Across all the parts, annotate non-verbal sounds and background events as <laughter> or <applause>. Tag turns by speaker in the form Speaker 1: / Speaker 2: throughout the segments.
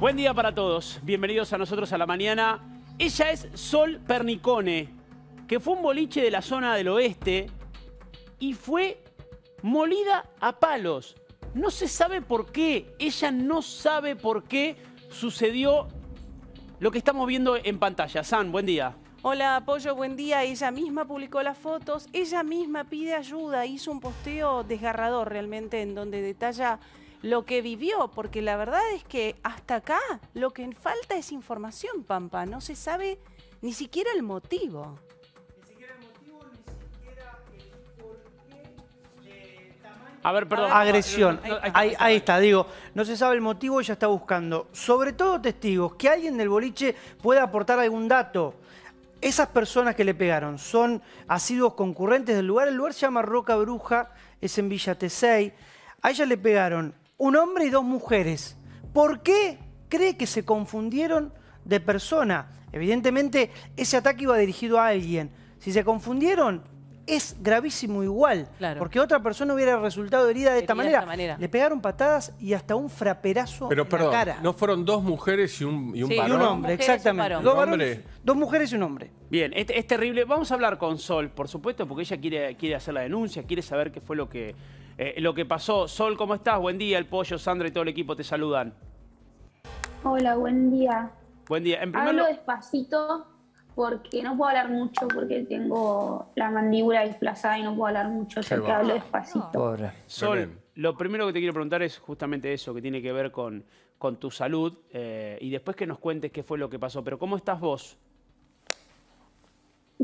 Speaker 1: Buen día para todos. Bienvenidos a nosotros a la mañana. Ella es Sol Pernicone, que fue un boliche de la zona del oeste y fue molida a palos. No se sabe por qué. Ella no sabe por qué sucedió lo que estamos viendo en pantalla. San, buen día.
Speaker 2: Hola, Pollo, buen día. Ella misma publicó las fotos, ella misma pide ayuda, hizo un posteo desgarrador realmente en donde detalla lo que vivió, porque la verdad es que hasta acá lo que falta es información, Pampa. No se sabe ni siquiera el motivo.
Speaker 1: A ver, perdón.
Speaker 3: Agresión.
Speaker 1: No, no,
Speaker 3: Ahí, ahí está, digo, no se sabe el motivo, ella está buscando, sobre todo testigos, que alguien del boliche pueda aportar algún dato. Esas personas que le pegaron son asiduos concurrentes del lugar. El lugar se llama Roca Bruja, es en Villa Tesey. A ella le pegaron un hombre y dos mujeres. ¿Por qué cree que se confundieron de persona? Evidentemente, ese ataque iba dirigido a alguien. Si se confundieron, es gravísimo igual.
Speaker 2: Claro.
Speaker 3: Porque otra persona hubiera resultado herida de esta
Speaker 2: Herida de
Speaker 3: manera.
Speaker 2: esta manera.
Speaker 3: Le pegaron patadas y hasta un fraperazo
Speaker 4: Pero
Speaker 3: en
Speaker 4: perdón,
Speaker 3: la cara.
Speaker 4: ¿no fueron dos mujeres y un, y un
Speaker 2: Sí,
Speaker 3: y
Speaker 4: varón?
Speaker 3: un hombre,
Speaker 2: y un
Speaker 3: exactamente.
Speaker 2: varón.
Speaker 3: Dos,
Speaker 4: ¿Un
Speaker 3: varones,
Speaker 4: hombre?
Speaker 3: dos mujeres y un hombre.
Speaker 1: Bien, es, es terrible. Vamos a hablar con Sol, por supuesto, porque ella quiere, quiere hacer la denuncia, quiere saber qué fue lo que, eh, lo que pasó. Sol, ¿cómo estás? Buen día, el pollo, Sandra y todo el equipo te saludan.
Speaker 5: Hola, buen día.
Speaker 1: Buen día. En
Speaker 5: Hablo despacito porque no puedo hablar mucho porque tengo la mandíbula desplazada y no puedo hablar mucho, así que hablo despacito.
Speaker 3: Pobre.
Speaker 1: Sol, lo primero que te quiero preguntar es justamente eso, que tiene que ver con, con tu salud, eh, y después que nos cuentes qué fue lo que pasó. Pero ¿cómo estás vos?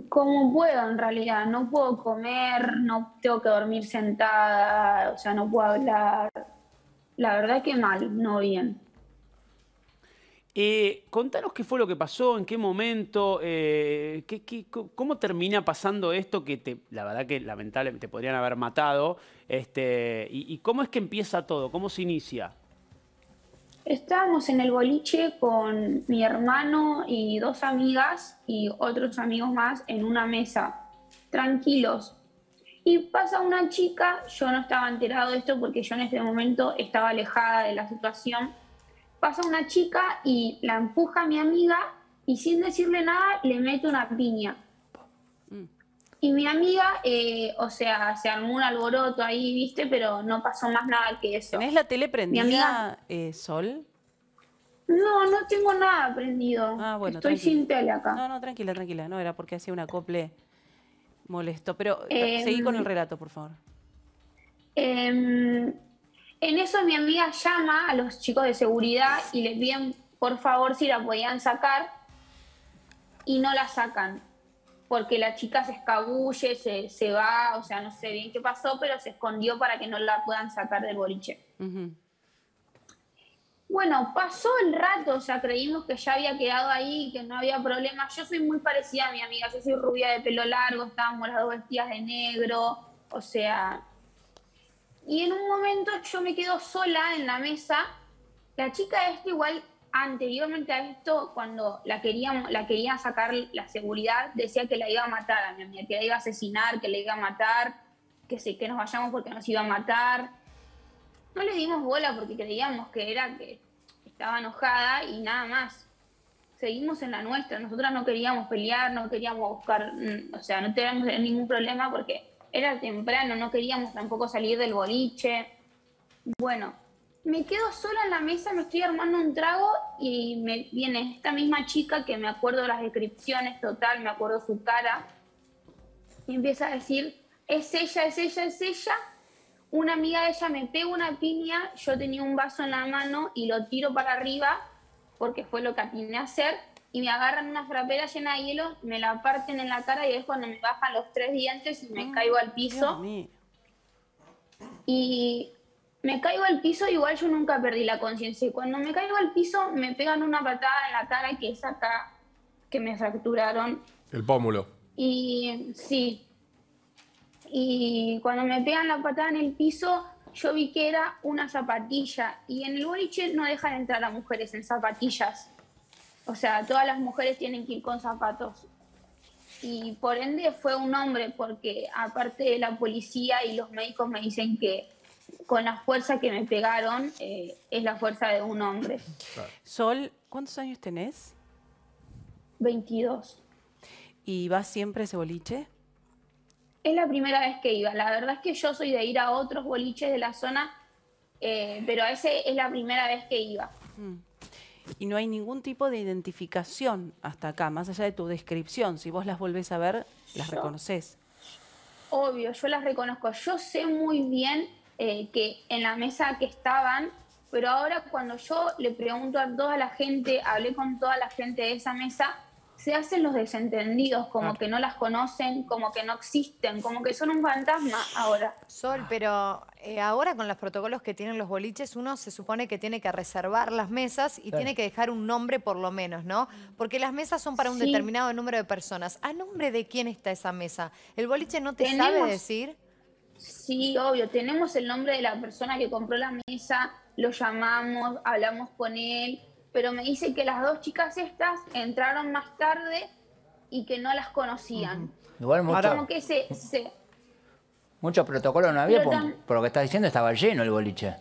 Speaker 5: Como puedo en realidad, no puedo comer, no tengo que dormir sentada, o sea, no puedo hablar. La verdad que mal, no bien.
Speaker 1: Eh, contanos qué fue lo que pasó, en qué momento, eh, cómo termina pasando esto que la verdad que lamentablemente te podrían haber matado, este, y cómo es que empieza todo, cómo se inicia.
Speaker 5: Estábamos en el boliche con mi hermano y dos amigas y otros amigos más en una mesa, tranquilos. Y pasa una chica, yo no estaba enterado de esto porque yo en este momento estaba alejada de la situación. Pasa una chica y la empuja a mi amiga y sin decirle nada le mete una piña. Y mi amiga, eh, o sea, se armó un alboroto ahí, viste, pero no pasó más nada que eso.
Speaker 2: ¿Tenés la tele prendida,
Speaker 5: amiga-
Speaker 2: eh, Sol?
Speaker 5: No, no tengo nada prendido.
Speaker 2: Ah, bueno,
Speaker 5: Estoy sin tele acá.
Speaker 2: No, no, tranquila, tranquila. No, era porque hacía un acople molesto. Pero
Speaker 5: Em,
Speaker 2: seguí con el relato, por favor.
Speaker 5: Em, en eso mi amiga llama a los chicos de seguridad y les piden por favor si la podían sacar y no la sacan. Porque la chica se escabulle, se, se va, o sea, no sé bien qué pasó, pero se escondió para que no la puedan sacar del boliche. Bueno, pasó el rato, o sea, creímos que ya había quedado ahí, que no había problema. Yo soy muy parecida a mi amiga, yo soy rubia de pelo largo, estábamos las dos vestidas de negro, o sea... Y en un momento yo me quedo sola en la mesa. La chica esta igual, anteriormente a esto, cuando la querían, la quería sacar la seguridad, decía que la iba a matar a mi amiga, que la iba a asesinar, que la iba a matar, que, sí, que nos vayamos porque nos iba a matar. No le dimos bola porque creíamos que era que estaba enojada y nada más. Seguimos en la nuestra. Nosotras no queríamos pelear, no queríamos buscar, mm, o sea, no teníamos ningún problema porque era temprano, no queríamos tampoco salir del boliche. Bueno, me quedo sola en la mesa, me estoy armando un trago y me viene esta misma chica que me acuerdo las descripciones total, me acuerdo su cara y empieza a decir, es ella, es ella, es ella. Una amiga de ella me pega una piña, yo tenía un vaso en la mano y lo tiro para arriba porque fue lo que atiné a hacer y me agarran una frapera llena de hielo, me la parten en la cara y es cuando me bajan los tres dientes y me caigo al piso y me caigo al piso, igual yo nunca perdí la conciencia. Y cuando me caigo al piso, me pegan una patada en la cara que es acá, que me fracturaron.
Speaker 4: El pómulo.
Speaker 5: Y sí. Y cuando me pegan la patada en el piso, yo vi que era una zapatilla. Y en el boliche no dejan entrar a mujeres en zapatillas. O sea, todas las mujeres tienen que ir con zapatos. Y por ende fue un hombre, porque aparte de la policía y los médicos me dicen que con la fuerza que me pegaron, eh, es la fuerza de un hombre.
Speaker 2: Sol, ¿cuántos años tenés?
Speaker 5: 22.
Speaker 2: ¿Y vas siempre a ese boliche?
Speaker 5: Es la primera vez que iba. La verdad es que yo soy de ir a otros boliches de la zona, eh, pero ese es la primera vez que iba.
Speaker 2: Mm. Y no hay ningún tipo de identificación hasta acá, más allá de tu descripción. Si vos las volvés a ver, las
Speaker 5: Yo-
Speaker 2: reconoces.
Speaker 5: Obvio, yo las reconozco. Yo sé muy bien eh, que en la mesa que estaban, pero ahora cuando yo le pregunto a toda la gente, hablé con toda la gente de esa mesa, se hacen los desentendidos, como que no las conocen, como que no existen, como que son un fantasma ahora.
Speaker 6: Sol, pero eh, ahora con los protocolos que tienen los boliches, uno se supone que tiene que reservar las mesas y tiene que dejar un nombre por lo menos, ¿no? Porque las mesas son para un
Speaker 5: Sí.
Speaker 6: determinado número de personas. ¿A nombre de quién está esa mesa? ¿El boliche no te sabe
Speaker 5: Tenemos-
Speaker 6: decir?
Speaker 5: Sí, obvio, tenemos el nombre de la persona que compró la mesa, lo llamamos, hablamos con él, pero me dice que las dos chicas estas entraron más tarde y que no las conocían.
Speaker 7: Igual mucho,
Speaker 5: Como que se, se,
Speaker 7: mucho protocolo no había, por lo que estás diciendo estaba lleno el boliche.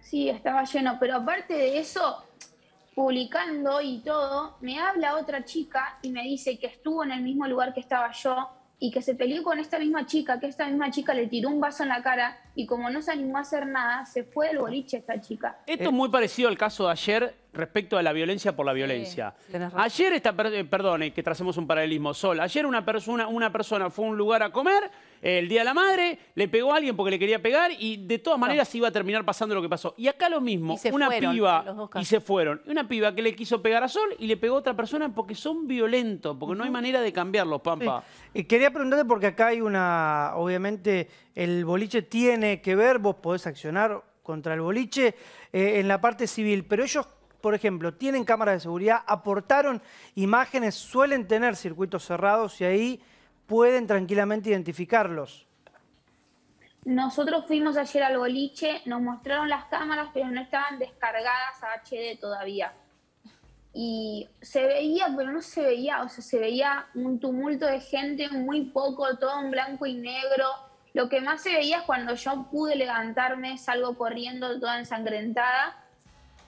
Speaker 5: Sí, estaba lleno, pero aparte de eso, publicando y todo, me habla otra chica y me dice que estuvo en el mismo lugar que estaba yo y que se peleó con esta misma chica, que esta misma chica le tiró un vaso en la cara y como no se animó a hacer nada, se fue del boliche esta chica.
Speaker 1: Esto es muy parecido al caso de ayer respecto a la violencia por la violencia. Ayer, esta, eh, perdón, eh, que tracemos un paralelismo, Sol. Ayer una persona, una persona fue a un lugar a comer, eh, el Día de la Madre, le pegó a alguien porque le quería pegar y de todas maneras iba a terminar pasando lo que pasó. Y acá lo mismo,
Speaker 2: Y se
Speaker 1: una
Speaker 2: fueron,
Speaker 1: piba, y se fueron. Una piba que le quiso pegar a Sol y le pegó a otra persona porque son violentos, porque no hay manera de cambiarlos, Pampa.
Speaker 3: Eh, quería preguntarte porque acá hay una, obviamente el boliche tiene que ver, vos podés accionar contra el boliche eh, en la parte civil, pero ellos, por ejemplo, tienen cámaras de seguridad, aportaron imágenes, suelen tener circuitos cerrados y ahí pueden tranquilamente identificarlos.
Speaker 5: Nosotros fuimos ayer al boliche, nos mostraron las cámaras, pero no estaban descargadas a HD todavía. Y se veía, pero no se veía, o sea, se veía un tumulto de gente, muy poco, todo en blanco y negro. Lo que más se veía es cuando yo pude levantarme, salgo corriendo toda ensangrentada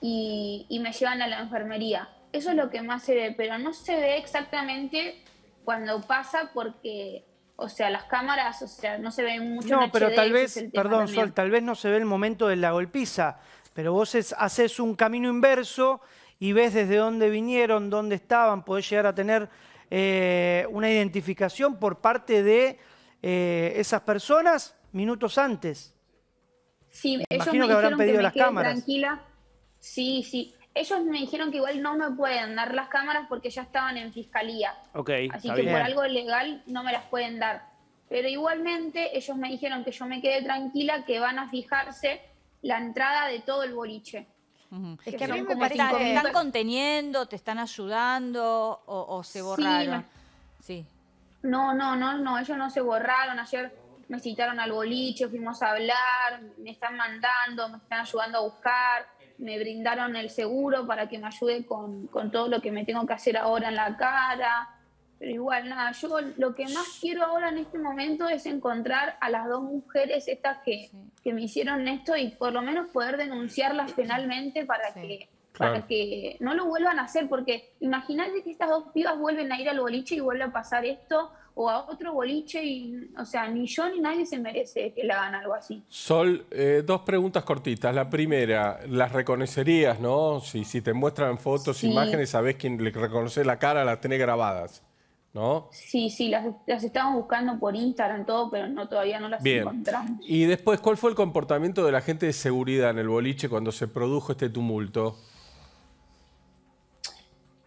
Speaker 5: y, me llevan a la enfermería. Eso es lo que más se ve, pero no se ve exactamente cuando pasa porque, o sea, las cámaras, o sea, no se ven mucho en
Speaker 3: No, pero
Speaker 5: HD,
Speaker 3: tal vez, perdón. Sol, tal vez no se ve el momento de la golpiza, pero vos es- haces un camino inverso y ves desde dónde vinieron, dónde estaban, podés llegar a tener eh, una identificación por parte de eh, esas personas minutos antes.
Speaker 5: Sí, ellos
Speaker 3: imagino
Speaker 5: me
Speaker 3: que habrán pedido
Speaker 5: me
Speaker 3: las cámaras.
Speaker 5: Tranquila. Sí, sí. Ellos me dijeron que igual no me pueden dar las cámaras porque ya estaban en fiscalía.
Speaker 1: Ok,
Speaker 5: Así que
Speaker 1: bien.
Speaker 5: por algo legal no me las pueden dar. Pero igualmente ellos me dijeron que yo me quede tranquila, que van a fijarse la entrada de todo el boliche.
Speaker 6: Es
Speaker 5: Que
Speaker 6: que a mí me parece
Speaker 5: cinco
Speaker 8: ¿Están,
Speaker 6: que...
Speaker 8: están conteniendo? ¿Te están ayudando? ¿O, o se borraron?
Speaker 5: me-
Speaker 8: Sí.
Speaker 5: No, no, no, no, ellos no se borraron. Ayer me citaron al boliche, fuimos a hablar, me están mandando, me están ayudando a buscar, me brindaron el seguro para que me ayude con, con todo lo que me tengo que hacer ahora en la cara. Pero igual, nada, yo lo que más quiero ahora en este momento es encontrar a las dos mujeres estas que, que me hicieron esto y por lo menos poder denunciarlas penalmente para
Speaker 6: Sí.
Speaker 5: que
Speaker 4: Claro.
Speaker 5: para que no lo vuelvan a hacer, porque imagínate que estas dos pibas vuelven a ir al boliche y vuelve a pasar esto, o a otro boliche, y, o sea, ni yo ni nadie se merece que le hagan algo así.
Speaker 4: Sol, eh, dos preguntas cortitas. La primera, las reconocerías, ¿no? Si, si te muestran fotos,
Speaker 5: Sí.
Speaker 4: imágenes, sabés quién le reconoce la cara, las tenés grabadas, ¿no?
Speaker 5: Sí, sí, las, las estamos buscando por Instagram, todo, pero no todavía no las
Speaker 4: Bien.
Speaker 5: encontramos.
Speaker 4: Y después, ¿cuál fue el comportamiento de la gente de seguridad en el boliche cuando se produjo este tumulto?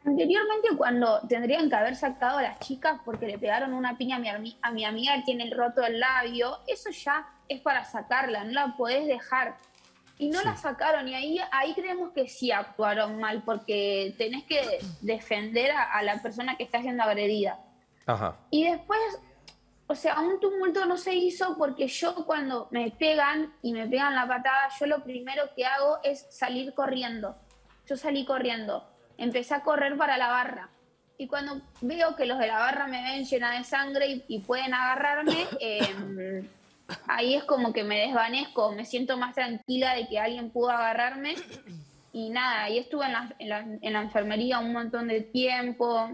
Speaker 5: Anteriormente, cuando tendrían que haber sacado a las chicas porque le pegaron una piña a mi, a mi amiga tiene el roto del labio, eso ya es para sacarla, no la podés dejar. Y no la sacaron, y ahí, ahí creemos que sí actuaron mal, porque tenés que defender a, a la persona que está siendo agredida.
Speaker 4: Ajá.
Speaker 5: Y después, o sea, un tumulto no se hizo porque yo cuando me pegan y me pegan la patada, yo lo primero que hago es salir corriendo. Yo salí corriendo, empecé a correr para la barra. Y cuando veo que los de la barra me ven llena de sangre y, y pueden agarrarme, <coughs> eh, ahí es como que me desvanezco, me siento más tranquila de que alguien pudo agarrarme. Y nada, ahí estuve en la, en la- en la enfermería un montón de tiempo,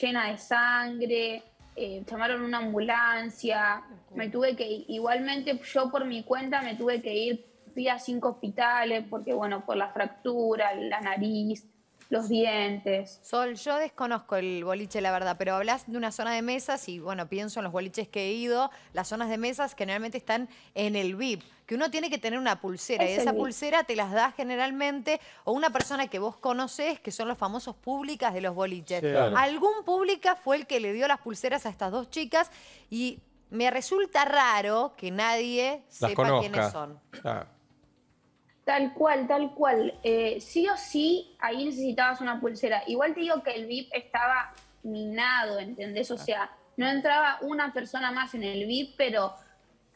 Speaker 5: llena de sangre, eh, llamaron una ambulancia, me tuve que ir, igualmente yo por mi cuenta me tuve que ir, fui a cinco hospitales, porque bueno, por la fractura, la nariz, los dientes.
Speaker 6: Sol, yo desconozco el boliche, la verdad, pero hablas de una zona de mesas y bueno, pienso en los boliches que he ido, las zonas de mesas generalmente están en el VIP, que uno tiene que tener una pulsera y
Speaker 5: Es
Speaker 6: esa
Speaker 5: VIP.
Speaker 6: pulsera te las da generalmente o una persona que vos conocés, que son los famosos públicas de los boliches.
Speaker 4: Sí. Claro.
Speaker 6: Algún pública fue el que le dio las pulseras a estas dos chicas y me resulta raro que nadie
Speaker 4: Las
Speaker 6: sepa quiénes son.
Speaker 4: Ah.
Speaker 5: Tal cual, tal cual. Eh, sí o sí, ahí necesitabas una pulsera. Igual te digo que el VIP estaba minado, ¿entendés? O sea, no entraba una persona más en el VIP, pero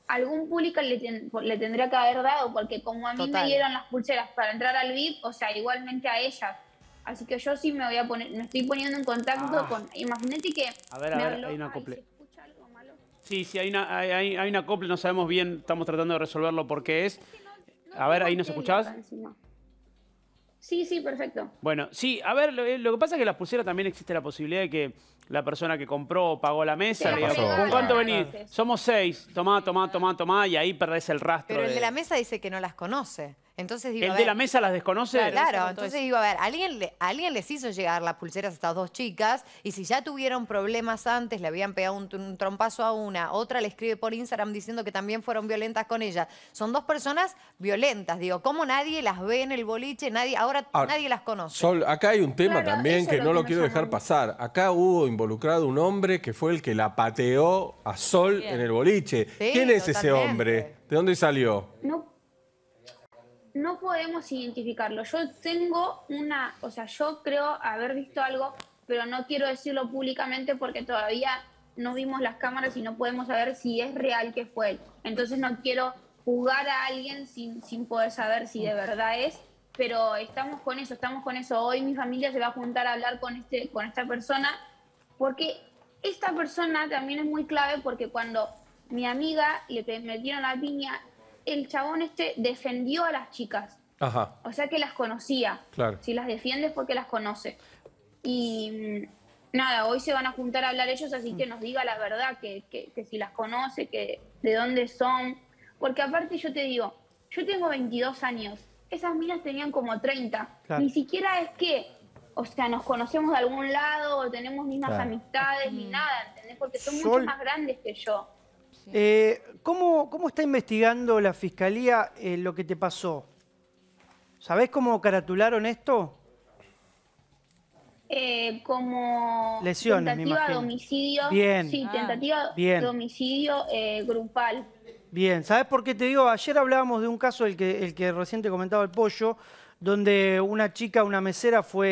Speaker 5: algún público le, ten- le tendría que haber dado, porque como a mí
Speaker 6: Total.
Speaker 5: me dieron las pulseras para entrar al VIP, o sea, igualmente a ellas. Así que yo sí me voy a poner, me estoy poniendo en contacto
Speaker 1: Ah.
Speaker 5: con. Imagínate que.
Speaker 1: A ver, a ver, hay una
Speaker 5: Ay,
Speaker 1: acople.
Speaker 5: ¿se escucha algo malo?
Speaker 1: Sí, sí, hay una, hay, hay- una acople, no sabemos bien, estamos tratando de resolverlo por qué A ver, ahí nos escuchás.
Speaker 5: Sí, sí, perfecto.
Speaker 1: Bueno, sí, a ver, lo, lo que pasa es que las pulseras también existe la posibilidad de que la persona que compró o pagó la mesa, le diga. ¿con cuánto venís? Somos seis, tomá, tomá, tomá, tomá, y ahí perdés el rastro.
Speaker 6: Pero el
Speaker 1: de-
Speaker 6: de la mesa dice que no las conoce. Entonces digo,
Speaker 1: ¿El
Speaker 6: a
Speaker 1: de
Speaker 6: ver,
Speaker 1: la mesa las desconoce?
Speaker 6: Claro,
Speaker 2: Claro,
Speaker 6: entonces digo, a ver, alguien, le, alguien les hizo llegar las pulseras a estas dos chicas y si ya tuvieron problemas antes, le habían pegado un, un trompazo a una, otra le escribe por Instagram diciendo que también fueron violentas con ella. Son dos personas violentas, digo, ¿cómo nadie las ve en el boliche? Nadie, ahora
Speaker 4: Ahora,
Speaker 6: nadie las conoce.
Speaker 4: Sol, acá hay un tema
Speaker 5: Claro,
Speaker 4: también que no
Speaker 5: que
Speaker 4: lo quiero dejar pasar. Acá hubo involucrado un hombre que fue el que la pateó a Sol
Speaker 8: Bien.
Speaker 4: en el boliche.
Speaker 6: Sí,
Speaker 4: ¿Quién es ese hombre? ¿De dónde salió?
Speaker 5: No, no podemos identificarlo. Yo tengo una, o sea, yo creo haber visto algo, pero no quiero decirlo públicamente porque todavía no vimos las cámaras y no podemos saber si es real que fue él. Entonces no quiero juzgar a alguien sin, sin poder saber si de verdad es, pero estamos con eso, estamos con eso. Hoy mi familia se va a juntar a hablar con, este, con esta persona porque esta persona también es muy clave porque cuando mi amiga le metieron la piña, el chabón este defendió a las chicas.
Speaker 4: Ajá,
Speaker 5: O sea que las conocía.
Speaker 4: claro.
Speaker 5: Si las defiende es porque las conoce. Y mm, nada, hoy se van a juntar a hablar ellos, así que nos diga la verdad, que, que- que si las conoce, que de dónde son. Porque aparte yo te digo, yo tengo 22 años, esas minas tenían como 30.
Speaker 3: Claro.
Speaker 5: Ni siquiera es que, o sea, nos conocemos de algún lado o tenemos mismas
Speaker 7: Claro.
Speaker 5: amistades ni nada, ¿entendés? Porque son
Speaker 3: Sol-
Speaker 5: mucho más grandes que yo.
Speaker 3: Eh, ¿cómo, cómo está investigando la fiscalía eh, lo que te pasó? ¿Sabés cómo caratularon esto?
Speaker 5: Eh, como
Speaker 3: Lesiones,
Speaker 5: tentativa de homicidio.
Speaker 3: Bien.
Speaker 5: Sí,
Speaker 8: Ah.
Speaker 5: tentativa
Speaker 3: Bien.
Speaker 5: de homicidio eh, grupal.
Speaker 3: Bien, ¿sabes por qué te digo? Ayer hablábamos de un caso, el que, el que recién te comentaba el pollo, donde una chica, una mesera, fue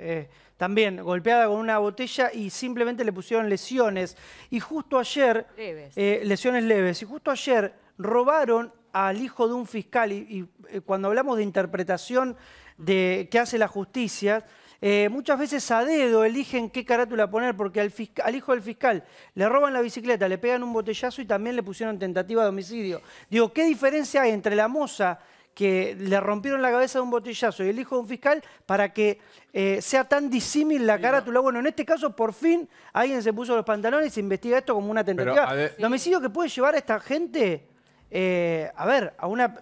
Speaker 3: eh, también golpeada con una botella y simplemente le pusieron lesiones. Y justo ayer,
Speaker 8: Leves.
Speaker 3: eh, lesiones leves, y justo ayer robaron al hijo de un fiscal. Y, y, eh, cuando hablamos de interpretación de qué hace la justicia, eh, muchas veces a dedo eligen qué carátula poner, porque al, al hijo del fiscal le roban la bicicleta, le pegan un botellazo y también le pusieron tentativa de homicidio. Digo, ¿qué diferencia hay entre la moza que le rompieron la cabeza de un botellazo y el hijo de un fiscal para que eh, sea tan disímil la carátula? Bueno, en este caso, por fin, alguien se puso los pantalones y se investiga esto como una tentativa de homicidio que puede llevar a esta gente, eh, a ver, a una,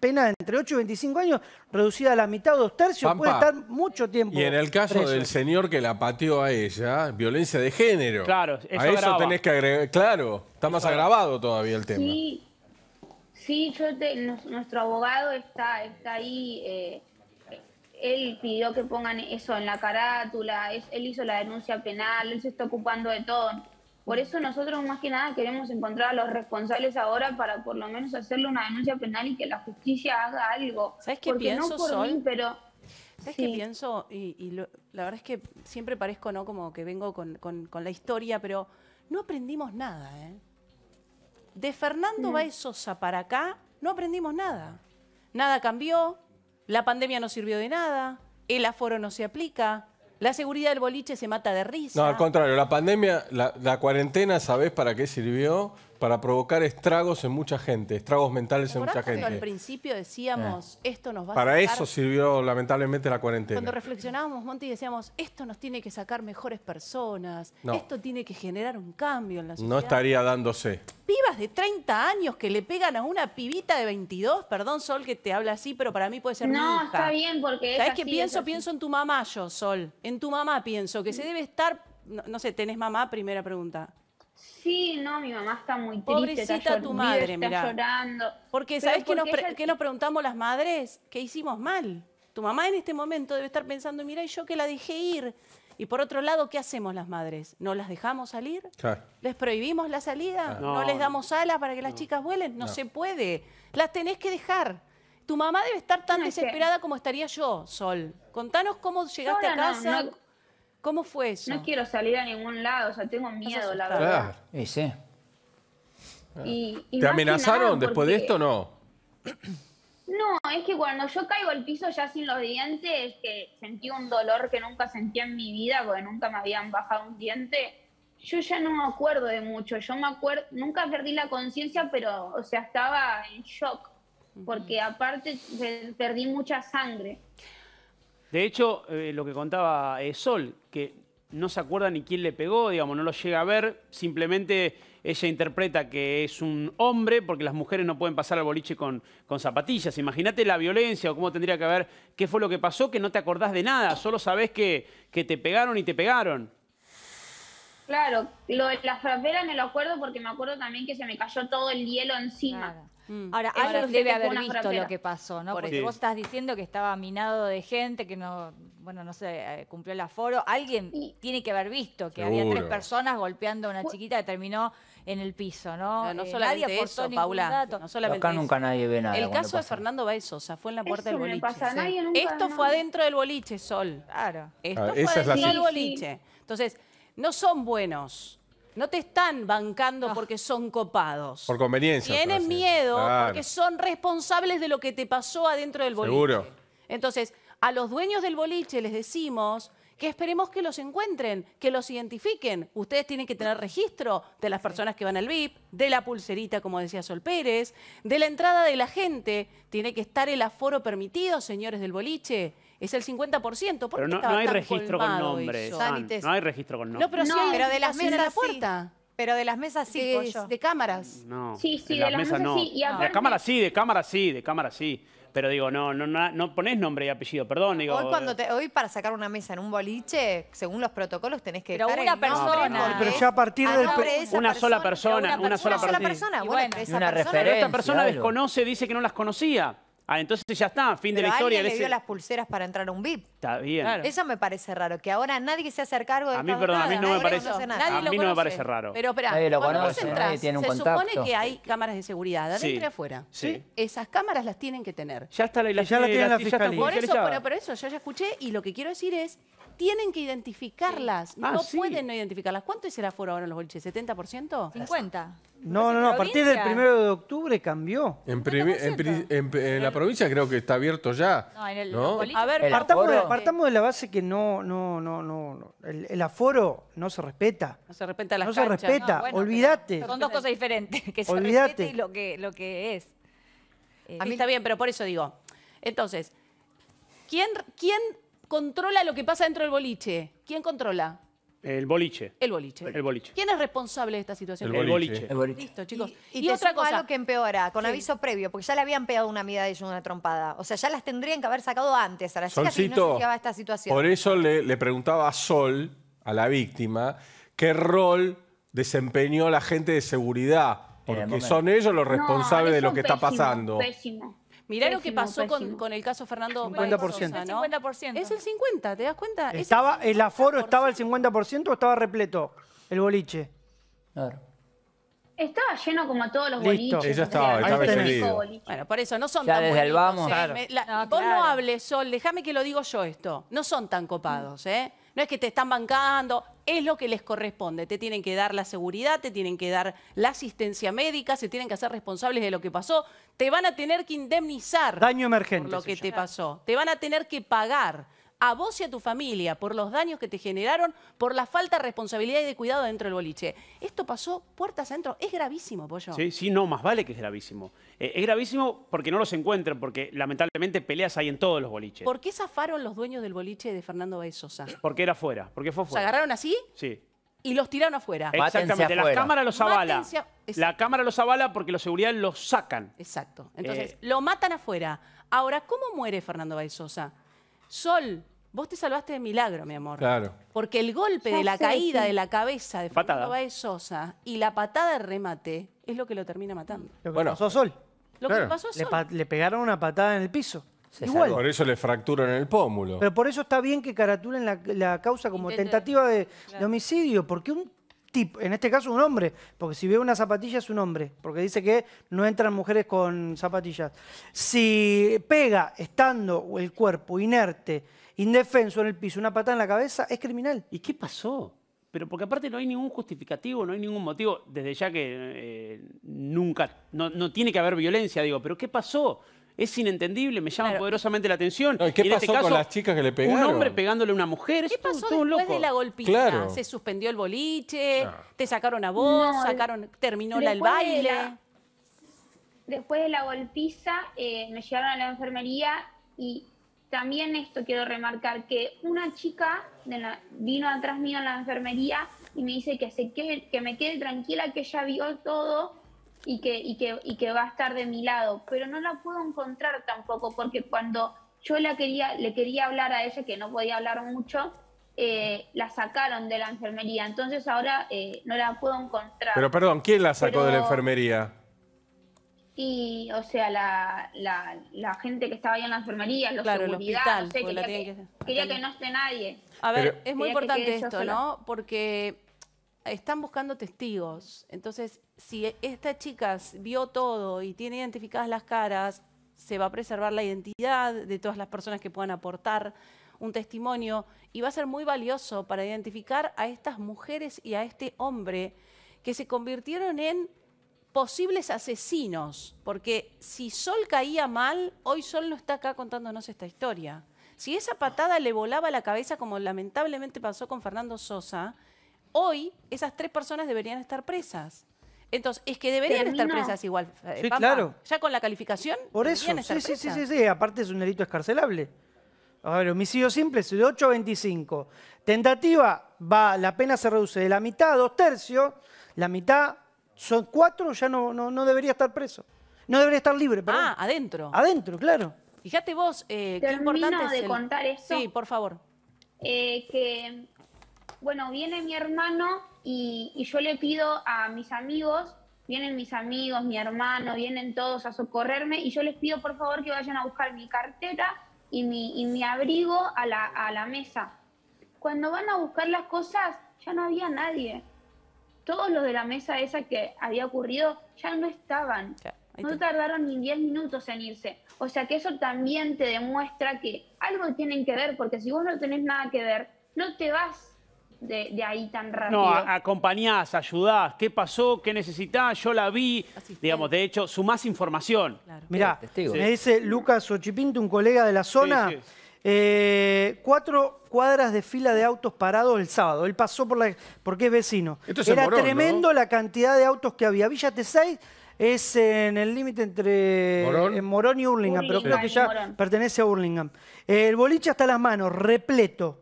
Speaker 3: pena de entre 8 y 25 años, reducida a la mitad o dos tercios,
Speaker 4: Pampa,
Speaker 3: puede estar mucho tiempo.
Speaker 4: Y en el caso
Speaker 3: preso.
Speaker 4: del señor que la pateó a ella, violencia de género.
Speaker 1: Claro, eso
Speaker 4: A eso
Speaker 1: agrava.
Speaker 4: tenés que agregar. Claro, está más agravado todavía el tema.
Speaker 5: Sí, sí, yo te- nuestro abogado está, está ahí. eh, él pidió que pongan eso en la carátula, es- él hizo la denuncia penal, él se está ocupando de todo. Por eso nosotros más que nada queremos encontrar a los responsables ahora para por lo menos hacerle una denuncia penal y que la justicia haga algo.
Speaker 2: ¿Sabes qué
Speaker 5: Porque
Speaker 2: pienso,
Speaker 5: no por
Speaker 2: Sol?
Speaker 5: mí, pero
Speaker 2: ¿Sabes
Speaker 5: Sí.
Speaker 2: qué pienso? Y, y lo- la verdad es que siempre parezco, ¿no? Como que vengo con, con- con la historia, pero no aprendimos nada, ¿eh? De Fernando Baez Sosa para acá, no aprendimos nada. Nada cambió, la pandemia no sirvió de nada, el aforo no se aplica, la seguridad del boliche se mata de risa.
Speaker 4: No, al contrario, la pandemia, la, la cuarentena, ¿sabés para qué sirvió? Para provocar estragos en mucha gente, estragos mentales en mucha
Speaker 2: ¿Recordás cuando al
Speaker 4: gente.
Speaker 2: principio decíamos, esto nos va a
Speaker 4: Para eso sirvió lamentablemente la cuarentena.
Speaker 2: Cuando reflexionábamos, Monty, decíamos, esto nos tiene que sacar mejores personas,
Speaker 4: No.
Speaker 2: esto tiene que generar un cambio en la sociedad.
Speaker 4: No estaría dándose.
Speaker 2: Pibas de 30 años que le pegan a una pibita de 22, perdón, Sol, que te habla así, pero para mí puede ser mi
Speaker 5: No,
Speaker 2: hija.
Speaker 5: está bien porque es
Speaker 2: ¿Sabes qué pienso? Pienso en tu mamá yo, Sol. En tu mamá pienso que se debe estar... No, no sé, ¿tenés mamá? Primera pregunta.
Speaker 5: Sí, no, mi mamá está muy triste.
Speaker 2: Pobrecita tu madre,
Speaker 5: está
Speaker 2: mirá.
Speaker 5: llorando.
Speaker 2: Porque, ¿sabes qué nos,
Speaker 5: ella-
Speaker 2: qué nos preguntamos las madres? ¿Qué hicimos mal? Tu mamá en este momento debe estar pensando, mira, y yo que la dejé ir. Y por otro lado, ¿qué hacemos las madres? ¿No las dejamos salir?
Speaker 4: Claro.
Speaker 2: ¿Les prohibimos la salida? ¿No,
Speaker 1: No,
Speaker 2: les
Speaker 1: no.
Speaker 2: damos alas para que las chicas vuelen? No, se puede. Las tenés que dejar. Tu mamá debe estar tan
Speaker 5: No,
Speaker 2: desesperada como estaría yo, Sol. Contanos cómo llegaste a
Speaker 5: no,
Speaker 2: casa.
Speaker 5: No.
Speaker 2: ¿Cómo fue eso?
Speaker 5: No quiero salir a ningún lado, o sea, tengo miedo, la verdad.
Speaker 4: Claro.
Speaker 7: Y sí.
Speaker 5: Y, y
Speaker 4: ¿Te amenazaron después de esto o no?
Speaker 5: No, es que cuando yo caigo al piso ya sin los dientes, que sentí un dolor que nunca sentí en mi vida, porque nunca me habían bajado un diente, yo ya no me acuerdo de mucho. Yo me acuerdo, nunca perdí la conciencia, pero, o sea, estaba en shock, porque aparte pe- perdí mucha sangre.
Speaker 1: De hecho, eh, lo que contaba eh, Sol, que no se acuerda ni quién le pegó, digamos, no lo llega a ver, simplemente ella interpreta que es un hombre, porque las mujeres no pueden pasar al boliche con, con zapatillas. Imagínate la violencia o cómo tendría que haber, qué fue lo que pasó, que no te acordás de nada, solo sabés que, que te pegaron y te pegaron.
Speaker 5: Claro, lo de la frapera me lo acuerdo porque me acuerdo también que se me cayó todo el hielo encima.
Speaker 8: Claro.
Speaker 2: Mm.
Speaker 8: Ahora,
Speaker 5: Ahora
Speaker 8: alguien
Speaker 5: sé
Speaker 8: debe haber visto lo que pasó, ¿no?
Speaker 2: Por
Speaker 8: Porque
Speaker 1: eso.
Speaker 8: vos estás diciendo que estaba minado de gente, que no, bueno, no sé, eh, cumplió el aforo. Alguien tiene que haber visto que había tres personas golpeando a una chiquita que terminó en el piso, ¿no?
Speaker 2: No, no
Speaker 8: Eh,
Speaker 2: solamente
Speaker 8: nadie
Speaker 2: eso, Paula.
Speaker 8: dato.
Speaker 2: No solamente
Speaker 7: Acá
Speaker 2: eso.
Speaker 7: nunca nadie ve nada.
Speaker 2: El caso de. Fernando Baez Sosa fue en la puerta
Speaker 5: Eso
Speaker 2: del boliche.
Speaker 5: pasa,
Speaker 2: Sí.
Speaker 5: nadie nunca-
Speaker 2: Esto
Speaker 5: no.
Speaker 2: fue adentro del boliche, Sol.
Speaker 8: Claro.
Speaker 2: Esto
Speaker 4: Ah,
Speaker 2: fue
Speaker 4: es
Speaker 2: adentro del
Speaker 5: Sí,
Speaker 2: boliche. Entonces, no son buenos. No te están bancando porque son copados.
Speaker 4: Por conveniencia.
Speaker 2: Tienen miedo
Speaker 4: Claro.
Speaker 2: porque son responsables de lo que te pasó adentro del boliche.
Speaker 4: Seguro.
Speaker 2: Entonces, a los dueños del boliche les decimos que esperemos que los encuentren, que los identifiquen. Ustedes tienen que tener registro de las personas que van al VIP, de la pulserita, como decía Sol Pérez, de la entrada de la gente. Tiene que estar el aforo permitido, señores del boliche. Es el 50%. ¿Por
Speaker 1: Pero
Speaker 2: qué
Speaker 1: no, no hay
Speaker 2: tan
Speaker 1: registro con
Speaker 2: colmado
Speaker 1: nombre.
Speaker 2: eso?
Speaker 1: San,
Speaker 6: Sanites.
Speaker 1: no hay registro con
Speaker 2: No,
Speaker 1: nombre.
Speaker 2: pero sí
Speaker 5: No,
Speaker 2: hay
Speaker 6: Pero de las
Speaker 2: en
Speaker 6: mesas
Speaker 2: la
Speaker 6: sí.
Speaker 2: puerta.
Speaker 6: Pero de las mesas sí,
Speaker 2: de,
Speaker 6: pollo.
Speaker 2: de cámaras.
Speaker 1: No,
Speaker 5: Sí, sí,
Speaker 1: en
Speaker 5: de
Speaker 1: las
Speaker 5: las
Speaker 1: mesas
Speaker 5: mesas
Speaker 1: no.
Speaker 5: sí, y
Speaker 1: De
Speaker 5: aparte-
Speaker 1: cámara sí, de cámara sí, de cámara sí. Pero digo, no, no, no, no ponés nombre y apellido, perdón. Digo,
Speaker 6: Hoy, cuando te- hoy para sacar una mesa en un boliche, según los protocolos, tenés que
Speaker 8: Pero
Speaker 6: dejar
Speaker 8: una persona.
Speaker 6: porque
Speaker 3: Pero ya a partir del
Speaker 6: nombre
Speaker 3: pe-
Speaker 6: de esa
Speaker 1: Una sola
Speaker 6: persona.
Speaker 1: persona,
Speaker 8: una
Speaker 1: una sola
Speaker 6: Una sola
Speaker 1: persona.
Speaker 6: persona. Bueno,
Speaker 7: una
Speaker 6: persona-
Speaker 1: Pero esta persona desconoce, dice que no las conocía. Ah, entonces ya está, fin de la historia.
Speaker 6: le
Speaker 1: ese-
Speaker 6: dio las pulseras para entrar a un VIP.
Speaker 1: Está bien.
Speaker 2: Claro.
Speaker 6: Eso me parece raro, que ahora nadie se hace cargo de
Speaker 1: A mí, perdón, a mí no me
Speaker 6: nadie
Speaker 1: parece-
Speaker 6: conoce nada.
Speaker 2: Nadie
Speaker 1: A mí no me parece raro.
Speaker 2: Pero espera,
Speaker 7: Nadie lo
Speaker 2: cuando vos
Speaker 7: conoce,
Speaker 2: entrás,
Speaker 7: nadie tiene un
Speaker 2: se
Speaker 7: contacto.
Speaker 2: supone que hay cámaras de seguridad, adentro
Speaker 1: Sí,
Speaker 2: y afuera.
Speaker 1: sí.
Speaker 2: Esas cámaras las tienen que tener.
Speaker 1: Ya está la,
Speaker 3: Ya la tiene la fiscalía.
Speaker 2: Por eso, pero, pero eso, yo ya escuché y lo que quiero decir es, tienen que identificarlas.
Speaker 1: Ah,
Speaker 2: no
Speaker 1: sí.
Speaker 2: pueden no identificarlas. ¿Cuánto es el aforo ahora en los boliches? ¿70%?
Speaker 8: 50.
Speaker 3: No, no, no. A partir del primero de octubre cambió.
Speaker 4: En, primi- en pri- en- en la provincia creo que está abierto ya.
Speaker 8: No, en el
Speaker 4: ¿no?
Speaker 2: A ver,
Speaker 7: El
Speaker 3: Partamos de. Partamos de la base que no, no, no, no, no. El, el aforo no se respeta.
Speaker 2: no se respeta las
Speaker 3: No se respeta.
Speaker 8: No, bueno,
Speaker 3: olvídate.
Speaker 8: Son dos cosas diferentes, que se
Speaker 3: Olvídate.
Speaker 8: respete y lo que, lo que es. Eh,
Speaker 2: A mí está bien, pero por eso digo. Entonces, ¿quién, ¿quién controla lo que pasa dentro del boliche? ¿Quién controla?
Speaker 1: El boliche.
Speaker 2: El boliche.
Speaker 1: El boliche.
Speaker 2: ¿Quién es responsable de esta situación?
Speaker 4: El
Speaker 1: El
Speaker 4: boliche.
Speaker 7: El boliche.
Speaker 2: Listo, chicos.
Speaker 6: Y,
Speaker 2: Y,
Speaker 6: te
Speaker 2: otra cosa.
Speaker 6: algo que empeora, con
Speaker 2: Sí.
Speaker 6: aviso previo, porque ya le habían pegado una amiga de ellos una trompada. O sea, ya las tendrían que haber sacado antes a las chicas y no llegaba a esta situación.
Speaker 4: por eso le, le preguntaba a Sol, a la víctima, qué rol desempeñó la gente de seguridad. Porque son ellos los responsables
Speaker 5: No,
Speaker 4: de lo que está pasando.
Speaker 5: Pésimo.
Speaker 2: Mirá lo que pasó con, el caso Fernando
Speaker 3: 50%.
Speaker 2: Sosa, ¿no?
Speaker 8: El 50%.
Speaker 2: Es el 50, ¿te das cuenta? Es
Speaker 3: Estaba, ¿El aforo estaba al 50% o estaba repleto el boliche?
Speaker 7: Claro.
Speaker 5: Estaba lleno como todos los
Speaker 3: Listo.
Speaker 5: boliches.
Speaker 4: Ella
Speaker 5: o sea,
Speaker 4: estaba,
Speaker 5: el
Speaker 3: estaba
Speaker 5: boliche.
Speaker 2: Bueno, por eso no son
Speaker 7: Ya
Speaker 2: tan
Speaker 7: desde el
Speaker 2: bonitos,
Speaker 7: vamos.
Speaker 2: ¿eh?
Speaker 7: Claro.
Speaker 2: Me- la-
Speaker 8: No,
Speaker 2: vos
Speaker 8: claro.
Speaker 2: no hables, Sol, déjame que lo digo yo esto. No son tan copados, ¿eh? No es que te están bancando, es lo que les corresponde. Te tienen que dar la seguridad, te tienen que dar la asistencia médica, se tienen que hacer responsables de lo que pasó. Te van a tener que indemnizar
Speaker 3: Daño emergente.
Speaker 2: por lo que te pasó. Te van a tener que pagar. A vos y a tu familia por los daños que te generaron, por la falta de responsabilidad y de cuidado dentro del boliche. Esto pasó puertas adentro. Es gravísimo, Pollo.
Speaker 1: Sí, sí, no, más vale que es gravísimo. Eh, es gravísimo porque no los encuentran, porque lamentablemente peleas hay en todos los boliches.
Speaker 2: ¿Por qué zafaron los dueños del boliche de Fernando Baez Sosa?
Speaker 1: Porque era fuera, porque fue
Speaker 2: ¿Se
Speaker 1: fuera.
Speaker 2: agarraron así
Speaker 1: Sí.
Speaker 2: y los tiraron afuera?
Speaker 1: Exactamente, la
Speaker 7: afuera.
Speaker 1: cámara los avala.
Speaker 2: A-.
Speaker 1: La cámara los avala porque los seguridad los sacan.
Speaker 2: Exacto. Entonces,
Speaker 1: Eh.
Speaker 2: lo matan afuera. Ahora, ¿cómo muere Fernando Baez Sosa? Sol, vos te salvaste de milagro, mi amor.
Speaker 4: Claro.
Speaker 2: Porque el golpe
Speaker 5: Ya
Speaker 2: de la
Speaker 5: sé,
Speaker 2: caída
Speaker 5: sí.
Speaker 2: de la cabeza de. Fernando Baez Sosa y la patada de remate es lo que lo termina matando.
Speaker 3: Lo que
Speaker 4: Bueno.
Speaker 3: pasó a Sol.
Speaker 2: Lo
Speaker 4: Claro.
Speaker 2: que le pasó a
Speaker 3: Le,
Speaker 2: Sol.
Speaker 3: pa- le pegaron una patada en el piso.
Speaker 7: Se
Speaker 3: Igual.
Speaker 7: salvó.
Speaker 4: Por eso le fracturan el pómulo.
Speaker 3: Pero por eso está bien que caratulen la, la causa como
Speaker 2: Intento-
Speaker 3: tentativa de, homicidio, porque un tipo, en este caso un hombre, porque si ve una zapatilla es un hombre, porque dice que no entran mujeres con zapatillas. Si pega estando el cuerpo inerte, indefenso en el piso, una patada en la cabeza, es criminal.
Speaker 1: ¿Y qué pasó? Pero porque aparte no hay ningún justificativo, no hay ningún motivo, desde ya que eh, nunca, no, no tiene que haber violencia, digo, pero ¿qué pasó? Es inentendible, me llama
Speaker 2: Claro.
Speaker 1: poderosamente la atención.
Speaker 4: No, ¿y qué
Speaker 1: en este
Speaker 4: pasó con las chicas que le
Speaker 1: Un
Speaker 4: pegaron?
Speaker 1: hombre pegándole a una mujer,
Speaker 2: ¿Qué
Speaker 1: todo-
Speaker 2: pasó
Speaker 1: todo un
Speaker 2: después
Speaker 1: loco.
Speaker 2: de la golpiza?
Speaker 4: Claro.
Speaker 2: ¿Se suspendió el boliche?
Speaker 4: No.
Speaker 2: ¿Te sacaron a vos?
Speaker 5: No,
Speaker 2: sacaron, ¿Terminó la- el
Speaker 5: de
Speaker 2: baile?
Speaker 5: la- Después de la golpiza eh, me llevaron a la enfermería y también esto quiero remarcar que una chica de la- vino atrás mío en la enfermería y me dice que, se quede, que me quede tranquila, que ella vio todo y que, y, que, y que va a estar de mi lado. Pero no la puedo encontrar tampoco porque cuando yo la quería, le quería hablar a ella, que no podía hablar mucho, eh, la sacaron de la enfermería. Entonces ahora eh, no la puedo encontrar.
Speaker 4: Pero perdón, ¿quién la sacó de la enfermería?
Speaker 5: Y, o sea, la, la, la gente que estaba ahí en la enfermería, los
Speaker 2: Claro, el
Speaker 5: seguridad,
Speaker 2: hospital,
Speaker 5: no sé, quería, que,
Speaker 2: que-
Speaker 5: quería que no esté nadie.
Speaker 2: A ver,
Speaker 4: Pero-
Speaker 2: es muy
Speaker 5: que
Speaker 2: importante esto. ¿no? Porque están buscando testigos. Entonces, si esta chica vio todo y tiene identificadas las caras, se va a preservar la identidad de todas las personas que puedan aportar un testimonio y va a ser muy valioso para identificar a estas mujeres y a este hombre que se convirtieron en posibles asesinos, porque si Sol caía mal, hoy Sol no está acá contándonos esta historia. Si esa patada le volaba la cabeza, como lamentablemente pasó con Fernando Sosa, hoy esas tres personas deberían estar presas. Entonces, es que deberían estar presas igual. eh,
Speaker 3: Sí,
Speaker 2: Pampa.
Speaker 3: claro.
Speaker 2: Ya con la calificación.
Speaker 3: Por eso,
Speaker 2: deberían
Speaker 3: sí,
Speaker 2: estar
Speaker 3: sí, sí,
Speaker 2: presas.
Speaker 3: sí, sí, aparte es un delito escarcelable. A ver, homicidio simple es de 8 a 25. Tentativa, va, la pena se reduce de la mitad a dos tercios, la mitad son cuatro, ya no, no, no debería estar preso. No debería estar libre, perdón.
Speaker 2: Ah, adentro.
Speaker 3: Adentro, claro.
Speaker 2: Fíjate vos, eh, qué importante es el-
Speaker 5: contar esto.
Speaker 2: Sí, por favor.
Speaker 5: Eh, que, bueno, viene mi hermano y, y yo le pido a mis amigos, vienen mis amigos, mi hermano, vienen todos a socorrerme y yo les pido por favor que vayan a buscar mi cartera y mi, y mi abrigo a la, a la mesa. Cuando van a buscar las cosas, ya no había nadie. Todos los de la mesa esa que había ocurrido ya no estaban.
Speaker 2: Ya,
Speaker 5: No tardaron ni 10 minutos en irse. O sea que eso también te demuestra que algo tienen que ver, porque si vos no tenés nada que ver, no te vas de, de ahí tan rápido.
Speaker 1: No, a- acompañás, ayudás. ¿Qué pasó? ¿Qué necesitás? Yo la vi.
Speaker 2: Asistente.
Speaker 1: Digamos, de hecho, sumás información.
Speaker 2: Claro.
Speaker 3: Mirá, me dice Lucas Ochipinto, un colega de la zona,
Speaker 1: Sí, sí.
Speaker 3: Eh, cuatro cuadras de fila de autos parados el sábado. Él pasó por la, porque es vecino.
Speaker 4: Esto es en
Speaker 3: Era
Speaker 4: Morón, ¿no?
Speaker 3: tremendo la cantidad de autos que había. Villa T6 es en el límite entre
Speaker 4: Morón.
Speaker 3: eh, Morón y Hurlingham, pero creo que ya
Speaker 5: Morón.
Speaker 3: pertenece a Hurlingham. Eh, el boliche hasta las manos, repleto.